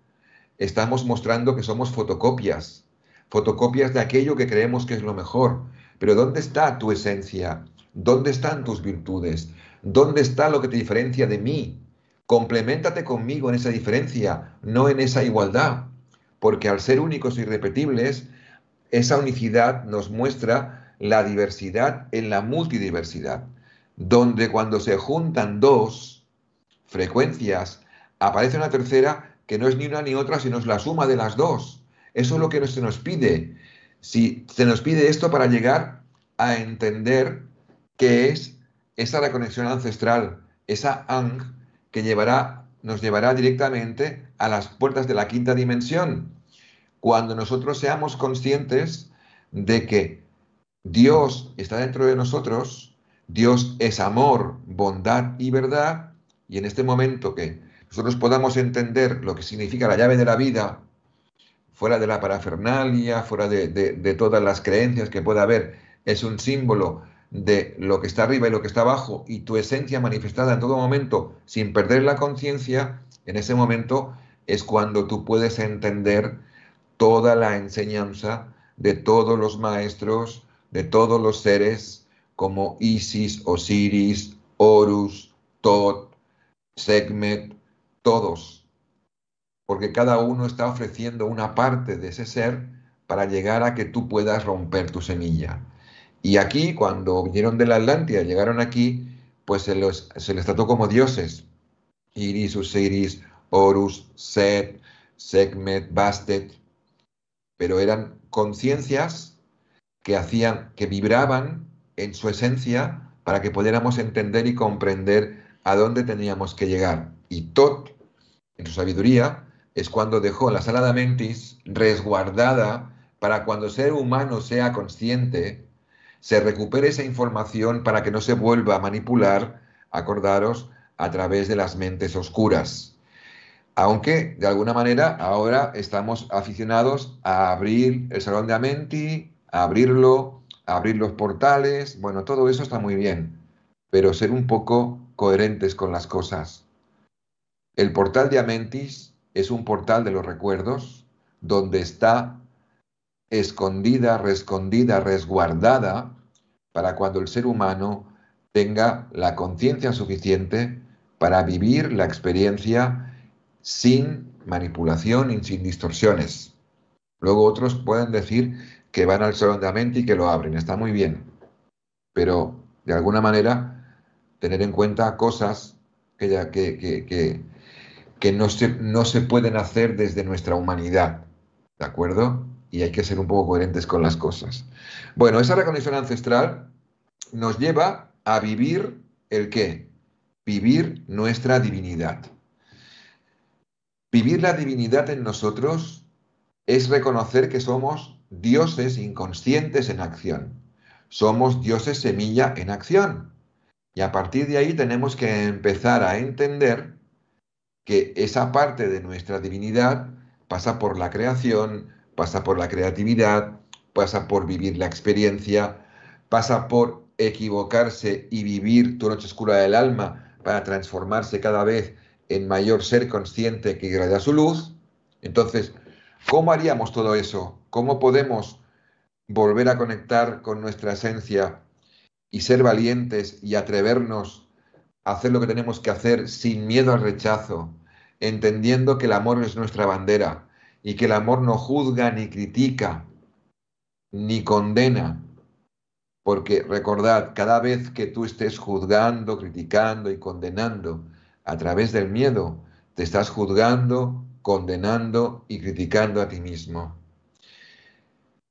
estamos mostrando que somos fotocopias, fotocopias de aquello que creemos que es lo mejor. Pero ¿dónde está tu esencia? ¿Dónde están tus virtudes? ¿Dónde está lo que te diferencia de mí? Compleméntate conmigo en esa diferencia, no en esa igualdad, porque al ser únicos e irrepetibles, esa unicidad nos muestra la diversidad en la multidiversidad, donde cuando se juntan dos frecuencias, aparece una tercera que no es ni una ni otra, sino es la suma de las dos. Eso es lo que se nos pide. Si se nos pide esto para llegar a entender qué es esa reconexión ancestral, esa Ang que llevará, nos llevará directamente a las puertas de la quinta dimensión. Cuando nosotros seamos conscientes de que Dios está dentro de nosotros, Dios es amor, bondad y verdad, y en este momento que nosotros podamos entender lo que significa la llave de la vida, fuera de la parafernalia, fuera de, de todas las creencias que pueda haber, es un símbolo de lo que está arriba y lo que está abajo y tu esencia manifestada en todo momento sin perder la conciencia, en ese momento es cuando tú puedes entender toda la enseñanza de todos los maestros, de todos los seres como Isis, Osiris, Horus, Tot, Segmet, todos. Porque cada uno está ofreciendo una parte de ese ser para llegar a que tú puedas romper tu semilla. Y aquí, cuando vinieron de la Atlántida, llegaron aquí, pues se, les trató como dioses. Iris, Osiris, Horus, Set, Segmet, Bastet. Pero eran conciencias que hacían, que vibraban en su esencia para que pudiéramos entender y comprender a dónde teníamos que llegar. Y Tot, en su sabiduría, es cuando dejó la sala de mentis resguardada para cuando el ser humano sea consciente, se recupere esa información para que no se vuelva a manipular, acordaros, a través de las mentes oscuras. Aunque, de alguna manera, ahora estamos aficionados a abrir el salón de Amenti, a abrirlo, a abrir los portales, bueno, todo eso está muy bien, pero ser un poco coherentes con las cosas. El portal de Amentis es un portal de los recuerdos donde está escondida, rescondida, resguardada para cuando el ser humano tenga la conciencia suficiente para vivir la experiencia sin manipulación y sin distorsiones. Luego otros pueden decir que van al salón de Amenti y que lo abren, está muy bien, pero de alguna manera tener en cuenta cosas que, ya, que, que, que no, se, no se pueden hacer desde nuestra humanidad, ¿de acuerdo? Y hay que ser un poco coherentes con las cosas. Bueno, esa reconexión ancestral nos lleva a vivir el qué? Vivir nuestra divinidad. Vivir la divinidad en nosotros es reconocer que somos dioses inconscientes en acción. Somos dioses semilla en acción. Y a partir de ahí tenemos que empezar a entender que esa parte de nuestra divinidad pasa por la creación, pasa por la creatividad, pasa por vivir la experiencia, pasa por equivocarse y vivir tu noche oscura del alma para transformarse cada vez en mayor ser consciente que irradia su luz. Entonces, ¿cómo haríamos todo eso? ¿Cómo podemos volver a conectar con nuestra esencia y ser valientes y atrevernos a hacer lo que tenemos que hacer sin miedo al rechazo, entendiendo que el amor es nuestra bandera, y que el amor no juzga ni critica ni condena. Porque recordad, cada vez que tú estés juzgando, criticando y condenando a través del miedo, te estás juzgando, condenando y criticando a ti mismo.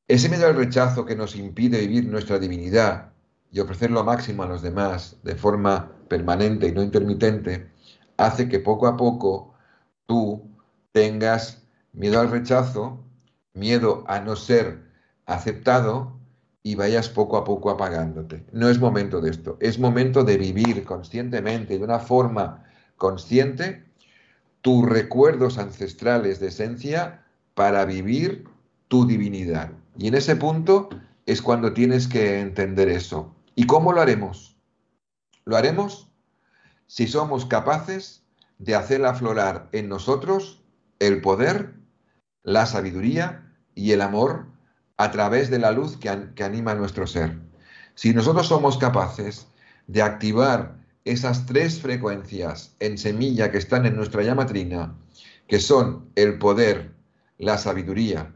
Ese miedo al rechazo que nos impide vivir nuestra divinidad y ofrecer lo máximo a los demás de forma permanente y no intermitente, hace que poco a poco tú tengas miedo al rechazo, miedo a no ser aceptado y vayas poco a poco apagándote. No es momento de esto, es momento de vivir conscientemente, de una forma consciente, tus recuerdos ancestrales de esencia para vivir tu divinidad. Y en ese punto es cuando tienes que entender eso. ¿Y cómo lo haremos? Lo haremos si somos capaces de hacer aflorar en nosotros el poder la sabiduría y el amor a través de la luz que, anima nuestro ser. Si nosotros somos capaces de activar esas tres frecuencias en semilla que están en nuestra llama trina, que son el poder, la sabiduría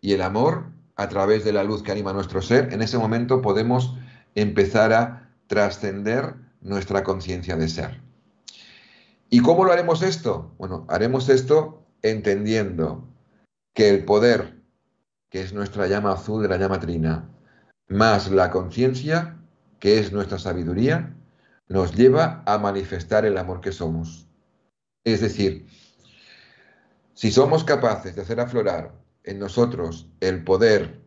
y el amor, a través de la luz que anima nuestro ser, en ese momento podemos empezar a trascender nuestra conciencia de ser. ¿Y cómo lo haremos esto? Bueno, haremos esto entendiendo que el poder, que es nuestra llama azul de la llama trina, más la conciencia, que es nuestra sabiduría, nos lleva a manifestar el amor que somos. Es decir, si somos capaces de hacer aflorar en nosotros el poder,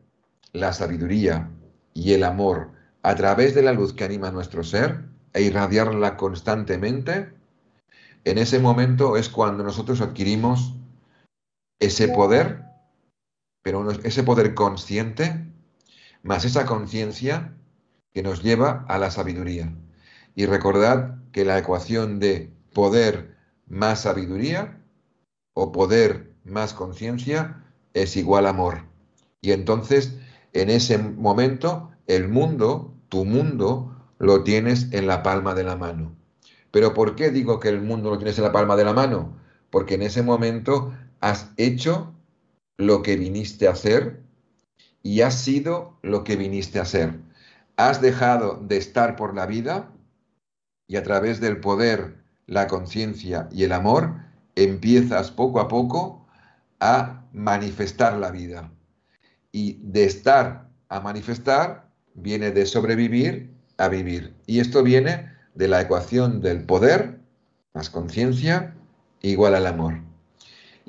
la sabiduría y el amor a través de la luz que anima nuestro ser e irradiarla constantemente, en ese momento es cuando nosotros adquirimos ese poder, pero ese poder consciente, más esa conciencia que nos lleva a la sabiduría. Y recordad que la ecuación de poder más sabiduría o poder más conciencia es igual amor. Y entonces, en ese momento, el mundo, tu mundo, lo tienes en la palma de la mano. Pero ¿por qué digo que el mundo lo tienes en la palma de la mano? Porque en ese momento has hecho lo que viniste a hacer y has sido lo que viniste a ser. Has dejado de estar por la vida y a través del poder, la conciencia y el amor empiezas poco a poco a manifestar la vida. Y de estar a manifestar viene de sobrevivir a vivir. Y esto viene de la ecuación del poder más conciencia igual al amor.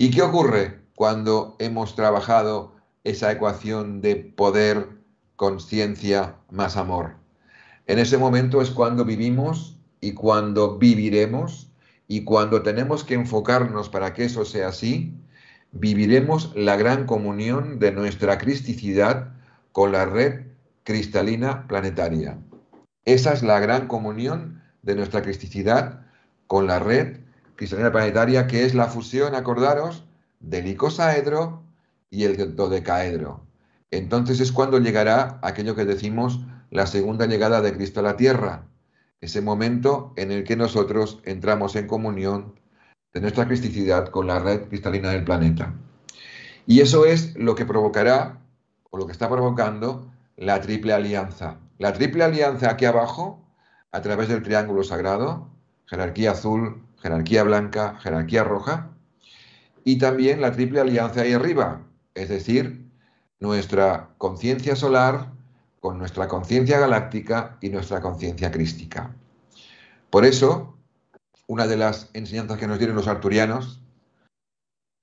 ¿Y qué ocurre cuando hemos trabajado esa ecuación de poder, conciencia más amor? En ese momento es cuando vivimos y cuando viviremos y cuando tenemos que enfocarnos para que eso sea así, viviremos la gran comunión de nuestra cristicidad con la red cristalina planetaria. Esa es la gran comunión de nuestra cristicidad con la red cristalina planetaria, que es la fusión, acordaros, del icosaedro y el dodecaedro. Entonces es cuando llegará aquello que decimos la segunda llegada de Cristo a la tierra, ese momento en el que nosotros entramos en comunión de nuestra cristicidad con la red cristalina del planeta. Y eso es lo que provocará, o lo que está provocando, la triple alianza. La triple alianza aquí abajo, a través del triángulo sagrado, jerarquía azul, jerarquía blanca, jerarquía roja, y también la triple alianza ahí arriba, es decir, nuestra conciencia solar con nuestra conciencia galáctica y nuestra conciencia crística. Por eso, una de las enseñanzas que nos dieron los arturianos,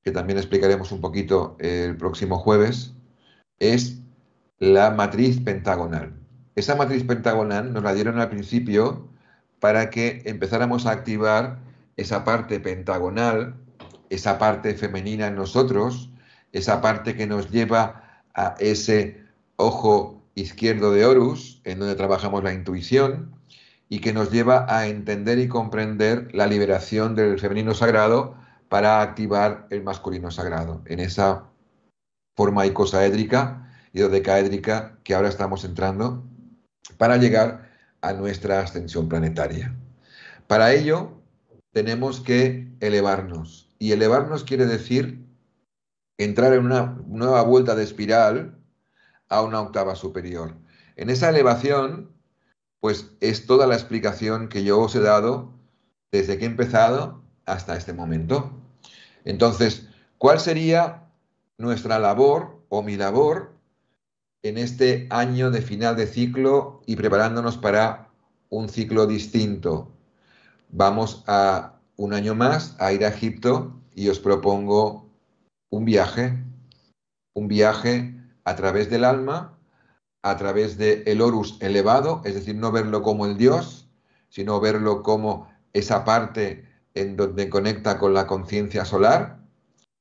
que también explicaremos un poquito el próximo jueves, es la matriz pentagonal. Esa matriz pentagonal nos la dieron al principio para que empezáramos a activar esa parte pentagonal, esa parte femenina en nosotros, esa parte que nos lleva a ese ojo izquierdo de Horus, en donde trabajamos la intuición, y que nos lleva a entender y comprender la liberación del femenino sagrado para activar el masculino sagrado, en esa forma icosaédrica y dodecaédrica que ahora estamos entrando para llegar a nuestra ascensión planetaria. Para ello tenemos que elevarnos, y elevarnos quiere decir entrar en una nueva vuelta de espiral a una octava superior. En esa elevación, pues es toda la explicación que yo os he dado desde que he empezado hasta este momento. Entonces, ¿cuál sería nuestra labor o mi labor en este año de final de ciclo y preparándonos para un ciclo distinto? Vamos a un año más a ir a Egipto y os propongo un viaje, un viaje a través del alma, a través del el orus elevado, es decir, no verlo como el Dios, sino verlo como esa parte en donde conecta con la conciencia solar,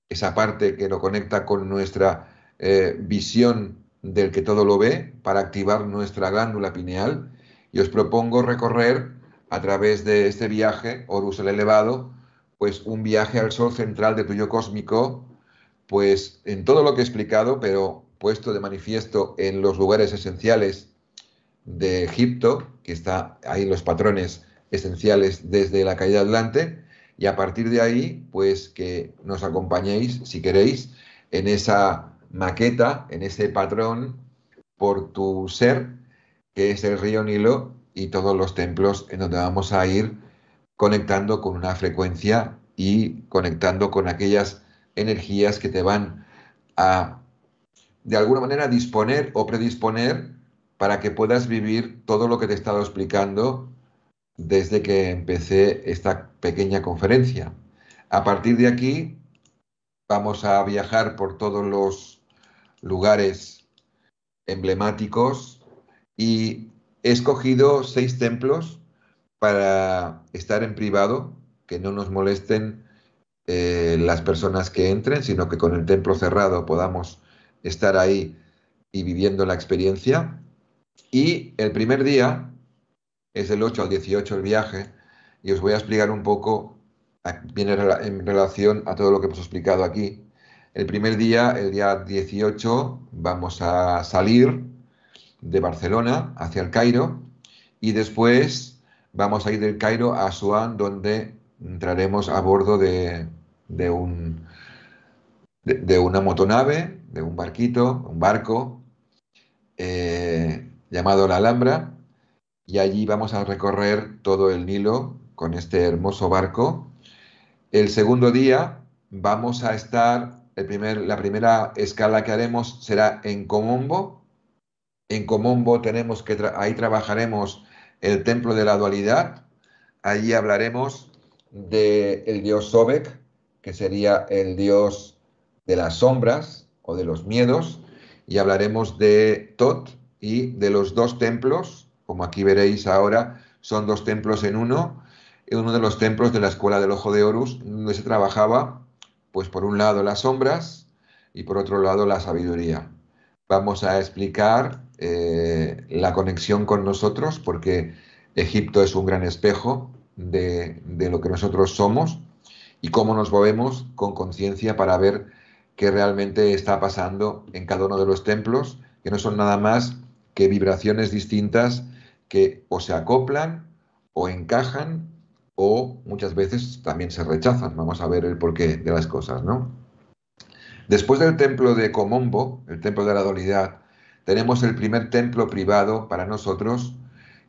esa parte que lo conecta con nuestra eh, visión del que todo lo ve, para activar nuestra glándula pineal. Y os propongo recorrer a través de este viaje, Horus el elevado, pues un viaje al sol central de tu yo cósmico, pues en todo lo que he explicado, pero puesto de manifiesto en los lugares esenciales de Egipto, que está ahí los patrones esenciales desde la caída adelante, y a partir de ahí, pues que nos acompañéis, si queréis, en esa maqueta, en ese patrón por tu ser, que es el río Nilo y todos los templos en donde vamos a ir conectando con una frecuencia y conectando con aquellas energías que te van a de alguna manera disponer o predisponer para que puedas vivir todo lo que te he estado explicando desde que empecé esta pequeña conferencia. A partir de aquí vamos a viajar por todos los lugares emblemáticos y he escogido seis templos para estar en privado, que no nos molesten eh, las personas que entren, sino que con el templo cerrado podamos estar ahí y viviendo la experiencia. Y el primer día es del 8 al 18 el viaje y os voy a explicar un poco, viene en relación a todo lo que hemos explicado aquí. El primer día, el día 18, vamos a salir de Barcelona hacia el Cairo y después vamos a ir del Cairo a Asuán, donde entraremos a bordo de, un, de, una motonave, de un barquito, un barco eh, llamado la Alhambra, y allí vamos a recorrer todo el Nilo con este hermoso barco. El segundo día vamos a estar, el primer, la primera escala que haremos será en Comombo. En Comombo tenemos que ahí trabajaremos el templo de la dualidad. Allí hablaremos del dios Sobek, que sería el dios de las sombras o de los miedos, y hablaremos de Tot y de los dos templos, como aquí veréis ahora, son dos templos en uno, uno de los templos de la escuela del ojo de Horus, donde se trabajaba, pues por un lado las sombras y por otro lado la sabiduría. Vamos a explicar eh, la conexión con nosotros, porque Egipto es un gran espejo de, de lo que nosotros somos y cómo nos movemos con conciencia para ver qué realmente está pasando en cada uno de los templos, que no son nada más que vibraciones distintas que o se acoplan o encajan o muchas veces también se rechazan. Vamos a ver el porqué de las cosas, ¿no? Después del templo de Comombo, el templo de la dualidad, tenemos el primer templo privado para nosotros,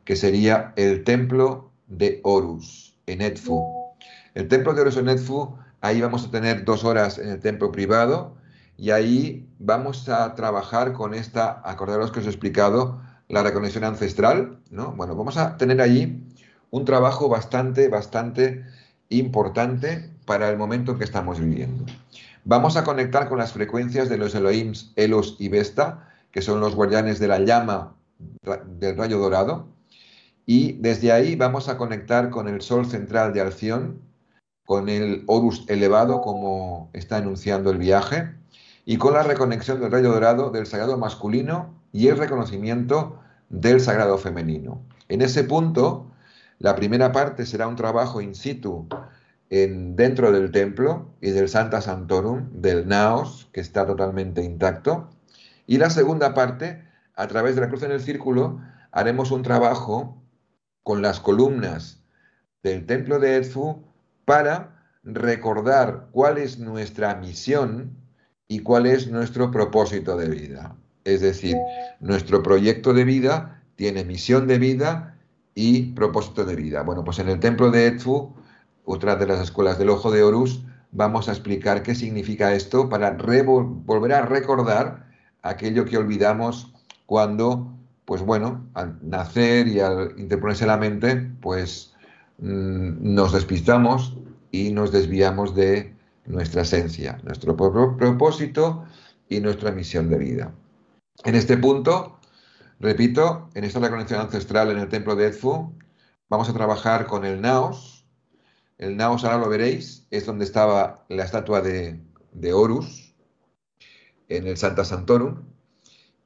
que sería el templo de Horus, en Edfu. El templo de Horus en Edfu, ahí vamos a tener dos horas en el templo privado y ahí vamos a trabajar con esta, acordaros que os he explicado, la reconexión ancestral, ¿no? Bueno, vamos a tener allí un trabajo bastante, bastante importante para el momento que estamos viviendo. Vamos a conectar con las frecuencias de los Elohims, Elos y Vesta, que son los guardianes de la llama del rayo dorado, y desde ahí vamos a conectar con el Sol central de Alción, con el Horus elevado, como está anunciando el viaje, y con la reconexión del rayo dorado del sagrado masculino y el reconocimiento del sagrado femenino. En ese punto, la primera parte será un trabajo in situ en, dentro del templo y del Santa Santorum, del Naos, que está totalmente intacto. Y la segunda parte, a través de la cruz en el círculo, haremos un trabajo con las columnas del templo de Edfu para recordar cuál es nuestra misión y cuál es nuestro propósito de vida. Es decir, nuestro proyecto de vida tiene misión de vida y propósito de vida. Bueno, pues en el templo de Edfu, otra de las escuelas del ojo de Horus, vamos a explicar qué significa esto para volver a recordar aquello que olvidamos cuando, pues bueno, al nacer y al interponerse la mente, pues mm, nos despistamos y nos desviamos de nuestra esencia, nuestro propósito y nuestra misión de vida. En este punto, Repito, en esta reconexión ancestral en el templo de Edfu, vamos a trabajar con el Naos. El Naos, ahora lo veréis, es donde estaba la estatua de, Horus, en el Santa Santorum.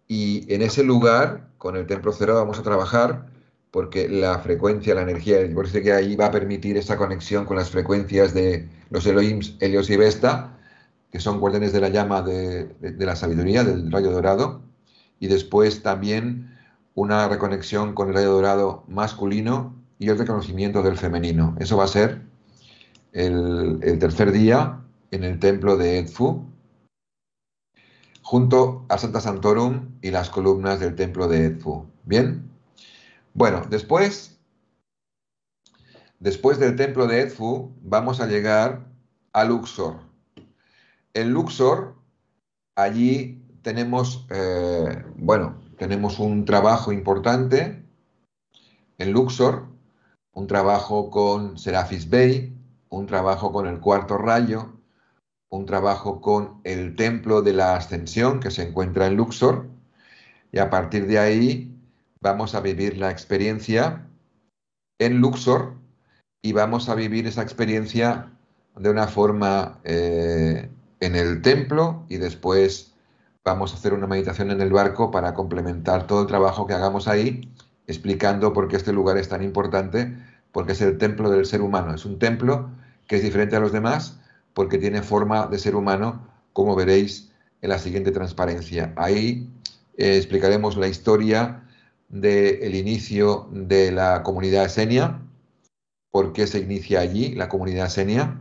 Y en ese lugar, con el templo cerrado, vamos a trabajar porque la frecuencia, la energía, el divorcio que ahí va a permitir esa conexión con las frecuencias de los Elohims, Helios y Vesta, que son guardianes de la llama de la sabiduría, del rayo dorado y después también una reconexión con el rayo dorado masculino y el reconocimiento del femenino. Eso va a ser el, tercer día en el templo de Edfu, junto a Santa Santorum y las columnas del templo de Edfu. ¿Bien? Bueno, después, después del templo de Edfu, vamos a llegar a Luxor. En Luxor, allí tenemos, eh, bueno, tenemos un trabajo importante en Luxor, un trabajo con Serafis Bey, un trabajo con el cuarto rayo, un trabajo con el templo de la ascensión que se encuentra en Luxor, y a partir de ahí vamos a vivir la experiencia en Luxor y vamos a vivir esa experiencia de una forma eh, en el templo y después vamos a hacer una meditación en el barco para complementar todo el trabajo que hagamos ahí, explicando por qué este lugar es tan importante, porque es el templo del ser humano. Es un templo que es diferente a los demás porque tiene forma de ser humano, como veréis en la siguiente transparencia. Ahí eh, explicaremos la historia del inicio de la comunidad esenia, por qué se inicia allí la comunidad esenia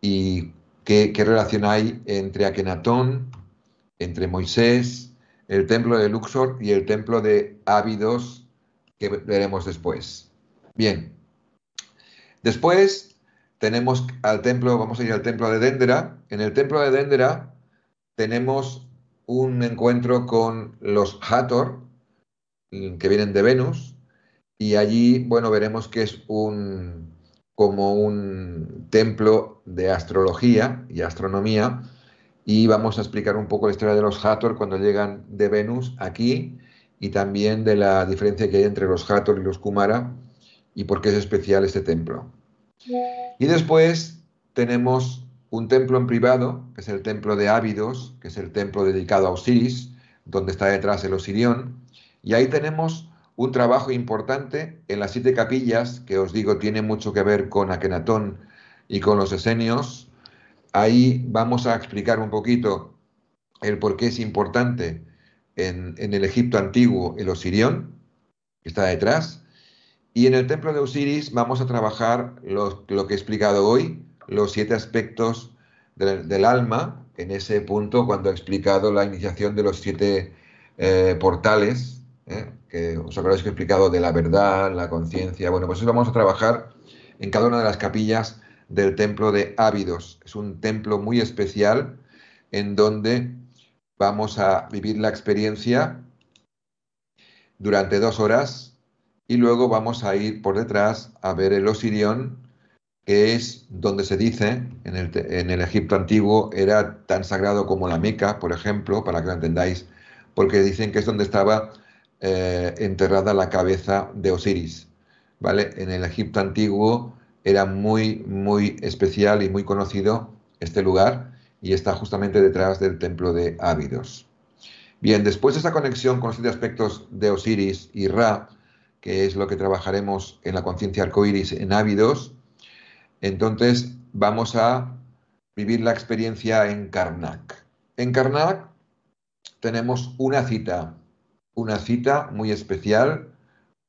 y qué, relación hay entre Akenatón, entre Moisés, el templo de Luxor y el templo de Ávidos que veremos después. Bien, después tenemos al templo, vamos a ir al templo de Dendera. En el templo de Dendera tenemos un encuentro con los Hathor, que vienen de Venus, y allí, bueno, veremos que es un como un templo de astrología y astronomía, y vamos a explicar un poco la historia de los Hathor cuando llegan de Venus aquí, y también de la diferencia que hay entre los Hathor y los Kumara, y por qué es especial este templo. Y después tenemos un templo en privado, que es el templo de Ávidos, que es el templo dedicado a Osiris, donde está detrás el Osirión, y ahí tenemos un trabajo importante en las siete capillas, que os digo tiene mucho que ver con Akenatón y con los esenios. Ahí vamos a explicar un poquito el por qué es importante en, el Egipto antiguo el Osirión, que está detrás. Y en el templo de Osiris vamos a trabajar lo, que he explicado hoy, los siete aspectos del, alma, en ese punto cuando he explicado la iniciación de los siete eh, portales ¿eh? que os acordáis que he explicado de la verdad, la conciencia. Bueno, pues eso vamos a trabajar en cada una de las capillas del templo de Ávidos. Es un templo muy especial en donde vamos a vivir la experiencia durante dos horas y luego vamos a ir por detrás a ver el Osirión, que es donde se dice, en el, en el Egipto antiguo, era tan sagrado como la Meca, por ejemplo, para que lo entendáis, porque dicen que es donde estaba eh, enterrada la cabeza de Osiris. ¿vale? En el Egipto antiguo era muy, muy especial y muy conocido este lugar y está justamente detrás del templo de Ávidos. Bien, después de esta conexión con los siete aspectos de Osiris y Ra, que es lo que trabajaremos en la conciencia arcoíris en Ávidos, entonces vamos a vivir la experiencia en Karnak. En Karnak tenemos una cita una cita muy especial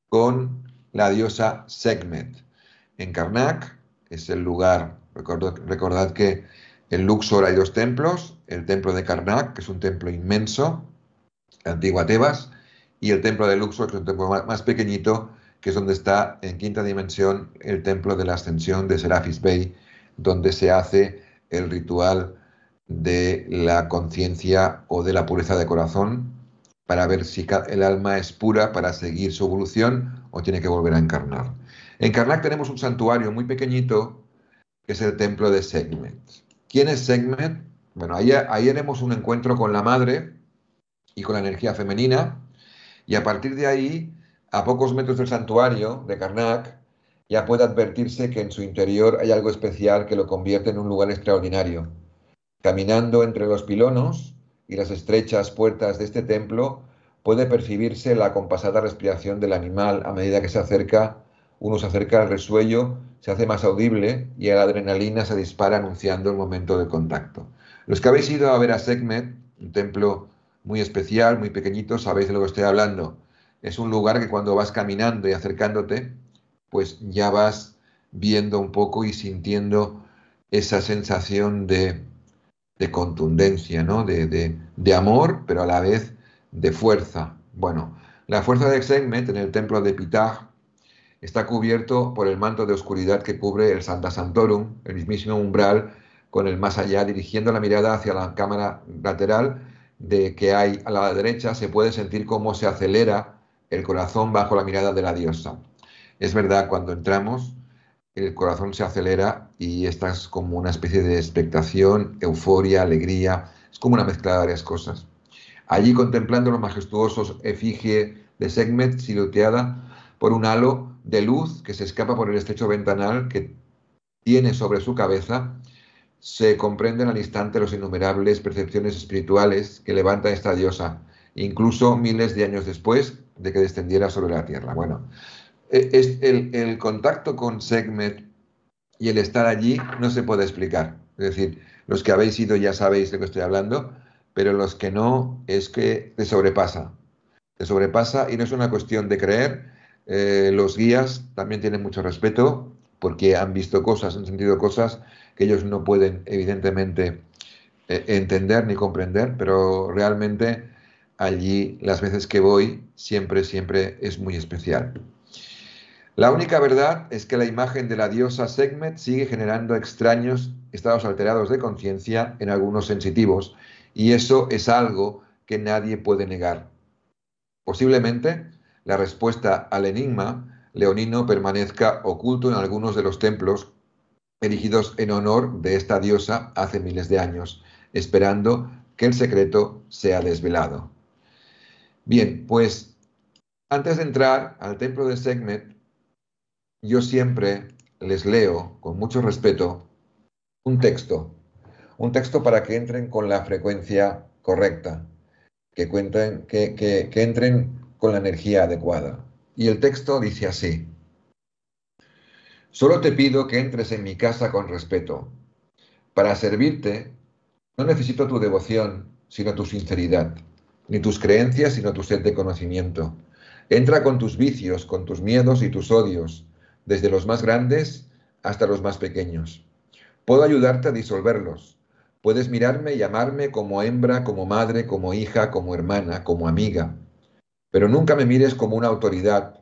con la diosa Segmet. En Karnak es el lugar, recordad, que en Luxor hay dos templos, el templo de Karnak, que es un templo inmenso, la antigua Tebas, y el templo de Luxor, que es un templo más, pequeñito, que es donde está en quinta dimensión el templo de la ascensión de Serapis Bey, donde se hace el ritual de la conciencia o de la pureza de corazón, para ver si el alma es pura para seguir su evolución o tiene que volver a encarnar. En Karnak tenemos un santuario muy pequeñito que es el templo de Segmet. ¿Quién es Segmet? Bueno, ahí, ahí haremos un encuentro con la madre y con la energía femenina y a partir de ahí, a pocos metros del santuario de Karnak, ya puede advertirse que en su interior hay algo especial que lo convierte en un lugar extraordinario. Caminando entre los pilonos, y las estrechas puertas de este templo, puede percibirse la compasada respiración del animal a medida que se acerca, uno se acerca al resuello, se hace más audible y la adrenalina se dispara anunciando el momento del contacto. Los que habéis ido a ver a Segmet, un templo muy especial, muy pequeñito, sabéis de lo que estoy hablando. Es un lugar que cuando vas caminando y acercándote, pues ya vas viendo un poco y sintiendo esa sensación de de contundencia, ¿no? De, amor, pero a la vez de fuerza. Bueno, la fuerza de Segmet en el templo de Pitag está cubierto por el manto de oscuridad que cubre el Santa Santorum, el mismísimo umbral con el más allá, dirigiendo la mirada hacia la cámara lateral de que hay a la derecha, se puede sentir cómo se acelera el corazón bajo la mirada de la diosa. Es verdad, cuando entramos, el corazón se acelera y estás como una especie de expectación, euforia, alegría, es como una mezcla de varias cosas. Allí contemplando los majestuosos efigie de Segmet siluteada por un halo de luz que se escapa por el estrecho ventanal que tiene sobre su cabeza, se comprenden al instante los innumerables percepciones espirituales que levanta esta diosa, incluso miles de años después de que descendiera sobre la tierra. Bueno, e, es el, contacto con Segmet y el estar allí no se puede explicar. Es decir, los que habéis ido ya sabéis de lo que estoy hablando, pero los que no es que te sobrepasa. Te sobrepasa y no es una cuestión de creer. Eh, los guías también tienen mucho respeto porque han visto cosas, han sentido cosas que ellos no pueden evidentemente eh, entender ni comprender, pero realmente allí las veces que voy siempre, siempre es muy especial. La única verdad es que la imagen de la diosa Segmet sigue generando extraños estados alterados de conciencia en algunos sensitivos y eso es algo que nadie puede negar. Posiblemente la respuesta al enigma leonino permanezca oculto en algunos de los templos erigidos en honor de esta diosa hace miles de años, esperando que el secreto sea desvelado. Bien, pues antes de entrar al templo de Segmet, yo siempre les leo con mucho respeto un texto, un texto para que entren con la frecuencia correcta, que, cuenten, que, que entren con la energía adecuada. Y el texto dice así, solo te pido que entres en mi casa con respeto. Para servirte, no necesito tu devoción, sino tu sinceridad, ni tus creencias, sino tu sed de conocimiento. Entra con tus vicios, con tus miedos y tus odios, desde los más grandes hasta los más pequeños. Puedo ayudarte a disolverlos. Puedes mirarme y llamarme como hembra, como madre, como hija, como hermana, como amiga. Pero nunca me mires como una autoridad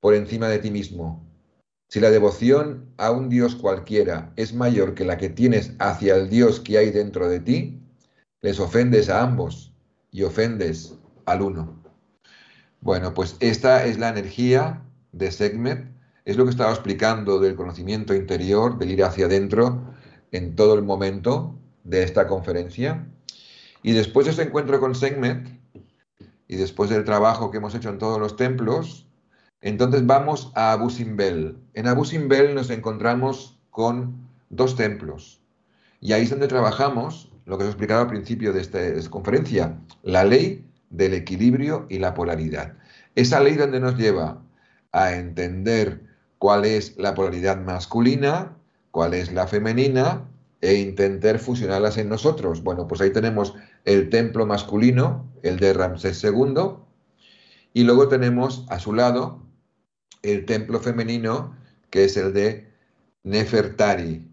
por encima de ti mismo. Si la devoción a un Dios cualquiera es mayor que la que tienes hacia el Dios que hay dentro de ti, les ofendes a ambos y ofendes al uno. Bueno, pues esta es la energía de Segmet es lo que estaba explicando del conocimiento interior, del ir hacia adentro en todo el momento de esta conferencia. Y después de este encuentro con Segmet, y después del trabajo que hemos hecho en todos los templos, entonces vamos a Abu Simbel. En Abu Simbel nos encontramos con dos templos. Y ahí es donde trabajamos lo que os he explicado al principio de esta, de esta conferencia, la ley del equilibrio y la polaridad. Esa ley donde nos lleva a entender cuál es la polaridad masculina, cuál es la femenina e intentar fusionarlas en nosotros. Bueno, pues ahí tenemos el templo masculino, el de Ramsés II, y luego tenemos a su lado el templo femenino, que es el de Nefertari.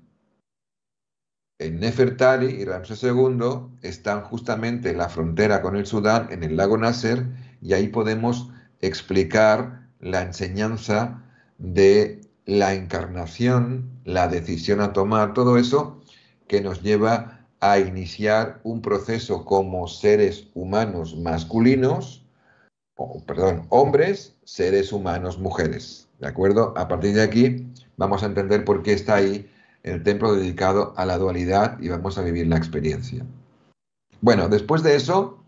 En Nefertari y Ramsés II están justamente en la frontera con el Sudán, en el lago Nasser, y ahí podemos explicar la enseñanza de la encarnación, la decisión a tomar, todo eso que nos lleva a iniciar un proceso como seres humanos masculinos, o, perdón, hombres, seres humanos mujeres. ¿De acuerdo? A partir de aquí vamos a entender por qué está ahí el templo dedicado a la dualidad y vamos a vivir la experiencia. Bueno, después de eso,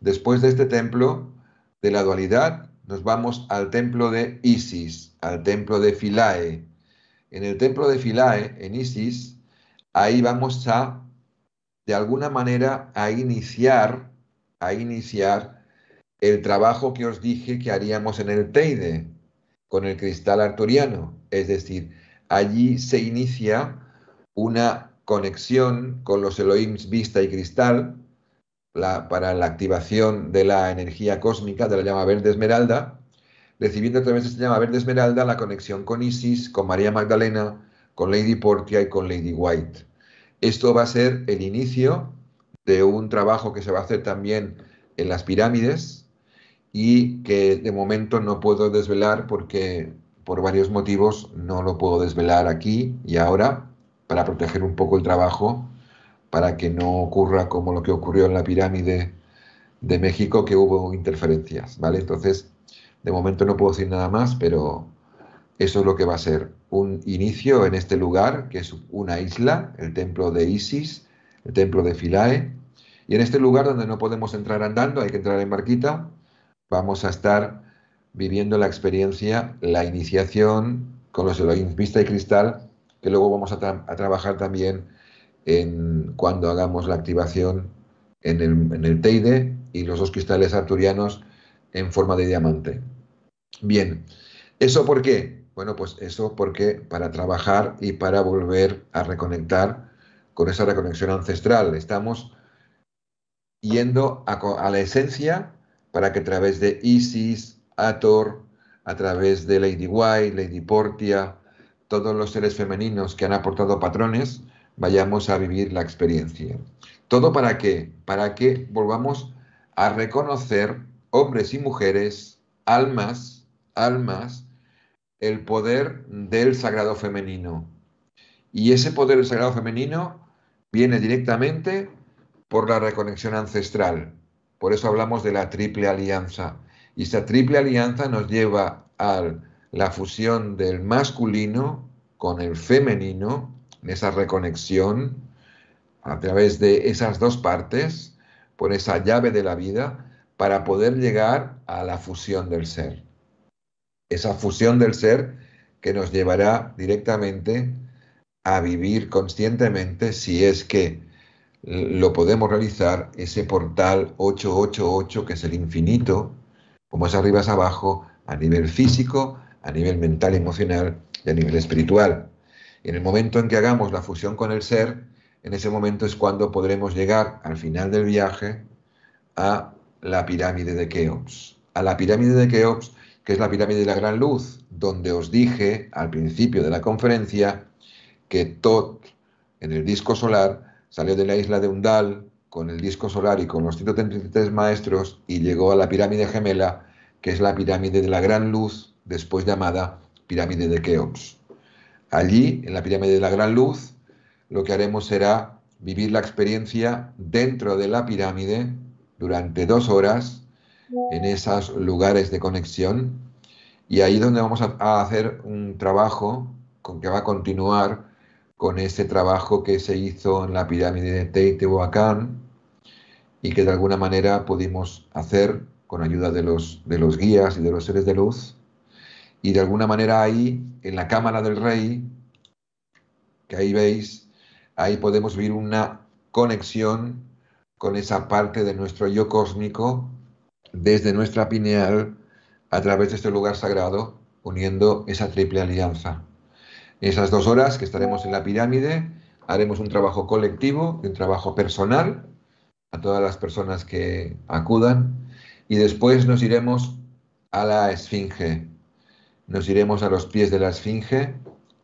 después de este templo de la dualidad, nos vamos al templo de Isis, al templo de Philae. En el templo de Philae, en Isis, ahí vamos a, de alguna manera, a iniciar, a iniciar el trabajo que os dije que haríamos en el Teide, con el cristal arturiano. Es decir, allí se inicia una conexión con los Elohims vista y cristal, para la activación de la energía cósmica de la llama verde esmeralda, recibiendo a través de esta llama verde esmeralda la conexión con Isis, con María Magdalena, con Lady Portia y con Lady White. Esto va a ser el inicio de un trabajo que se va a hacer también en las pirámides y que de momento no puedo desvelar porque por varios motivos no lo puedo desvelar aquí y ahora para proteger un poco el trabajo para que no ocurra como lo que ocurrió en la pirámide de México, que hubo interferencias, ¿vale? Entonces, de momento no puedo decir nada más, pero eso es lo que va a ser un inicio en este lugar, que es una isla, el templo de Isis, el templo de Philae, y en este lugar donde no podemos entrar andando, hay que entrar en barquita, vamos a estar viviendo la experiencia, la iniciación con los Elohim Vista y Cristal, que luego vamos a, trabajar también en, cuando hagamos la activación en el, Teide y los dos cristales arturianos en forma de diamante. Bien, ¿eso por qué? Bueno, pues eso porque para trabajar y para volver a reconectar con esa reconexión ancestral. Estamos yendo a, la esencia para que a través de Isis, Ator, a través de Lady White, Lady Portia, todos los seres femeninos que han aportado patrones, vayamos a vivir la experiencia. ¿Todo para qué? Para que volvamos a reconocer, hombres y mujeres, almas, almas, el poder del sagrado femenino. Y ese poder del sagrado femenino viene directamente por la reconexión ancestral. Por eso hablamos de la triple alianza. Y esa triple alianza nos lleva a la fusión del masculino con el femenino, en esa reconexión a través de esas dos partes, por esa llave de la vida, para poder llegar a la fusión del ser. Esa fusión del ser que nos llevará directamente a vivir conscientemente si es que lo podemos realizar, ese portal 888 que es el infinito, como es arriba es abajo, a nivel físico, a nivel mental, emocional y a nivel espiritual. En el momento en que hagamos la fusión con el ser, en ese momento es cuando podremos llegar al final del viaje a la pirámide de Keops. A la pirámide de Keops, que es la pirámide de la gran luz, donde os dije al principio de la conferencia que Tot en el disco solar salió de la isla de Undal con el disco solar y con los 133 maestros y llegó a la pirámide gemela, que es la pirámide de la gran luz, después llamada pirámide de Keops. Allí, en la pirámide de la gran luz, lo que haremos será vivir la experiencia dentro de la pirámide durante dos horas en esos lugares de conexión y ahí donde vamos a, hacer un trabajo con que va a continuar con ese trabajo que se hizo en la pirámide de Teotihuacán y que de alguna manera pudimos hacer con ayuda de los, de los guías y de los seres de luz. Y de alguna manera ahí, en la cámara del rey, que ahí veis, ahí podemos vivir una conexión con esa parte de nuestro yo cósmico desde nuestra pineal a través de este lugar sagrado, uniendo esa triple alianza. Esas dos horas que estaremos en la pirámide, haremos un trabajo colectivo, un trabajo personal a todas las personas que acudan y después nos iremos a la esfinge. Nos iremos a los pies de la esfinge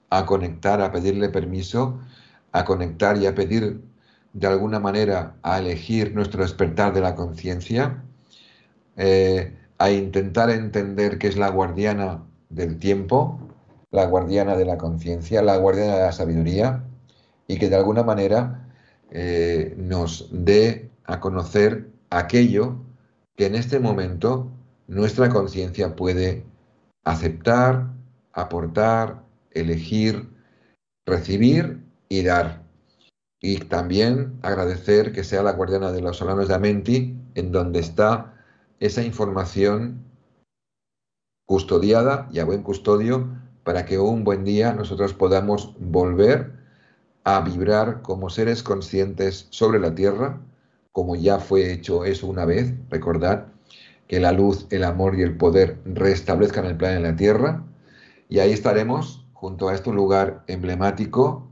a conectar, a pedirle permiso, a conectar y a pedir de alguna manera a elegir nuestro despertar de la conciencia, eh, a intentar entender qué es la guardiana del tiempo, la guardiana de la conciencia, la guardiana de la sabiduría, y que de alguna manera eh, nos dé a conocer aquello que en este momento nuestra conciencia puede aceptar, aportar, elegir, recibir y dar. Y también agradecer que sea la guardiana de los solanos de Amenti, en donde está esa información custodiada y a buen custodio para que un buen día nosotros podamos volver a vibrar como seres conscientes sobre la tierra, como ya fue hecho eso una vez, recordad que la luz, el amor y el poder restablezcan el plan en la tierra, y ahí estaremos junto a este lugar emblemático,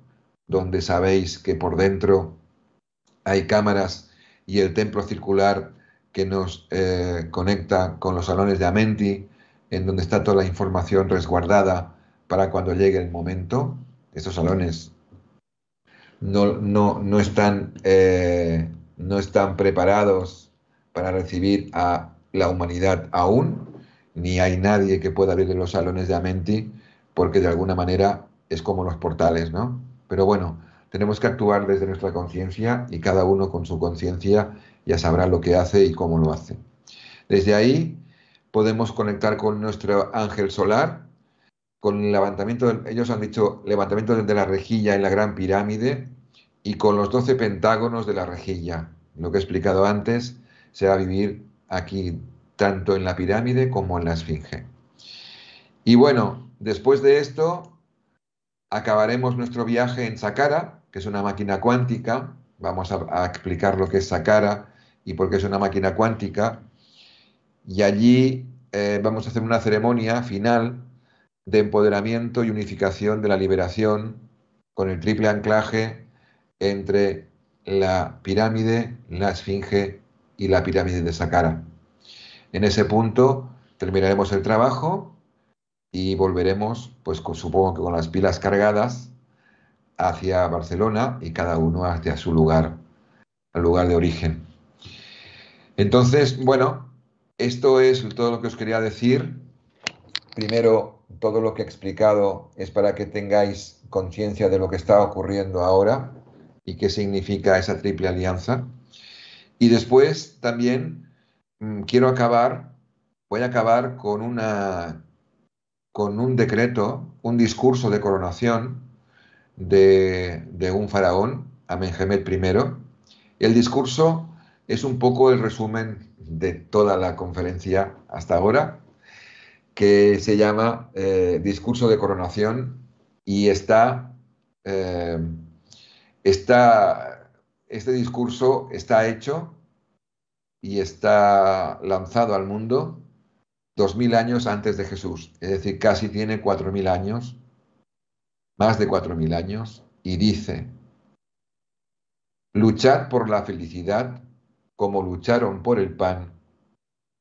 donde sabéis que por dentro hay cámaras y el templo circular que nos eh, conecta con los salones de Amenti, en donde está toda la información resguardada para cuando llegue el momento. Estos salones no, no, están, eh, no están preparados para recibir a la humanidad aún, ni hay nadie que pueda abrir los salones de Amenti, porque de alguna manera es como los portales, ¿no? Pero bueno, tenemos que actuar desde nuestra conciencia y cada uno con su conciencia ya sabrá lo que hace y cómo lo hace. Desde ahí podemos conectar con nuestro ángel solar, con el levantamiento, ellos han dicho levantamiento de la rejilla en la gran pirámide y con los doce pentágonos de la rejilla. Lo que he explicado antes se va a vivir aquí, tanto en la pirámide como en la esfinge. Y bueno, después de esto, acabaremos nuestro viaje en Sakara, que es una máquina cuántica. Vamos a, explicar lo que es Sakara y por qué es una máquina cuántica. Y allí eh, vamos a hacer una ceremonia final de empoderamiento y unificación de la liberación con el triple anclaje entre la pirámide, la esfinge y la pirámide de Saqqara. En ese punto terminaremos el trabajo y volveremos, pues supongo que con las pilas cargadas, hacia Barcelona y cada uno hacia su lugar, el lugar de origen. Entonces, bueno, esto es todo lo que os quería decir. Primero, todo lo que he explicado es para que tengáis conciencia de lo que está ocurriendo ahora y qué significa esa triple alianza. Y después también mm, quiero acabar, voy a acabar con una con un decreto, un discurso de coronación de, un faraón, Amenhemet I. El discurso es un poco el resumen de toda la conferencia hasta ahora, que se llama eh, Discurso de Coronación y está, eh, está, este discurso está hecho y está lanzado al mundo dos mil años antes de Jesús, es decir, casi tiene cuatro mil años, más de cuatro mil años, y dice, luchad por la felicidad como lucharon por el pan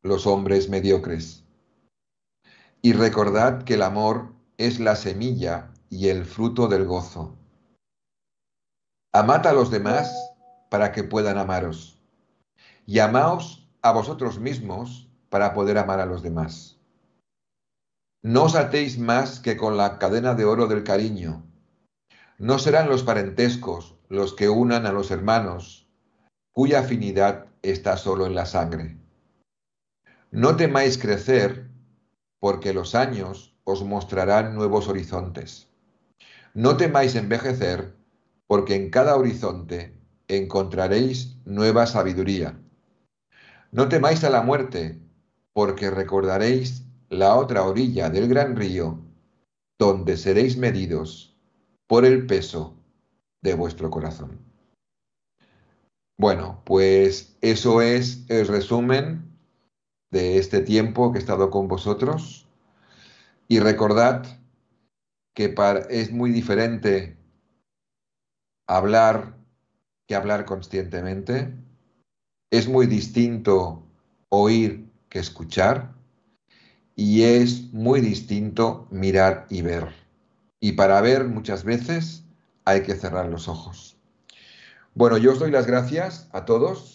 los hombres mediocres. Y recordad que el amor es la semilla y el fruto del gozo. Amad a los demás para que puedan amaros. Y amaos a vosotros mismos para poder amar a los demás. No os atéis más que con la cadena de oro del cariño. No serán los parentescos los que unan a los hermanos, cuya afinidad está solo en la sangre. No temáis crecer, porque los años os mostrarán nuevos horizontes. No temáis envejecer, porque en cada horizonte encontraréis nueva sabiduría. No temáis a la muerte, porque recordaréis la otra orilla del gran río, donde seréis medidos por el peso de vuestro corazón. Bueno, pues eso es el resumen de este tiempo que he estado con vosotros. Y recordad que es muy diferente hablar que hablar conscientemente. Es muy distinto oír que escuchar. Y es muy distinto mirar y ver. Y para ver muchas veces hay que cerrar los ojos. Bueno, yo os doy las gracias a todos.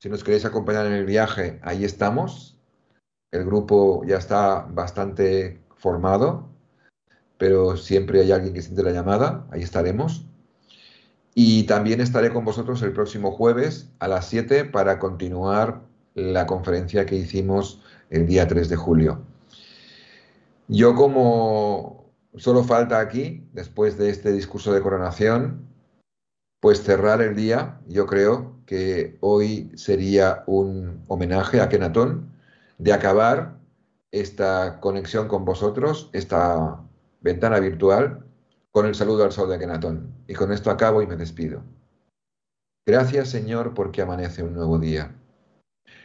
Si nos queréis acompañar en el viaje, ahí estamos. El grupo ya está bastante formado, pero siempre hay alguien que siente la llamada, ahí estaremos. Y también estaré con vosotros el próximo jueves a las 7 para continuar la conferencia que hicimos el día 3 de julio. Yo como solo falta aquí, después de este discurso de coronación, pues cerrar el día, yo creo que hoy sería un homenaje a Kenatón de acabar esta conexión con vosotros, esta ventana virtual, con el saludo al sol de Kenatón. Y con esto acabo y me despido. Gracias Señor porque amanece un nuevo día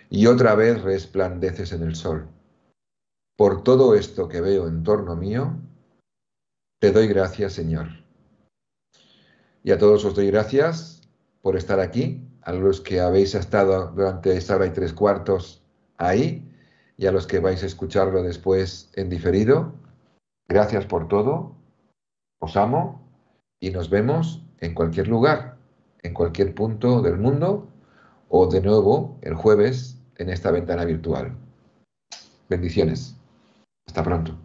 y otra vez resplandeces en el sol. Por todo esto que veo en torno mío, te doy gracias Señor. Y a todos os doy gracias por estar aquí, a los que habéis estado durante esta hora y tres cuartos ahí y a los que vais a escucharlo después en diferido. Gracias por todo, os amo y nos vemos en cualquier lugar, en cualquier punto del mundo o de nuevo el jueves en esta ventana virtual. Bendiciones. Hasta pronto.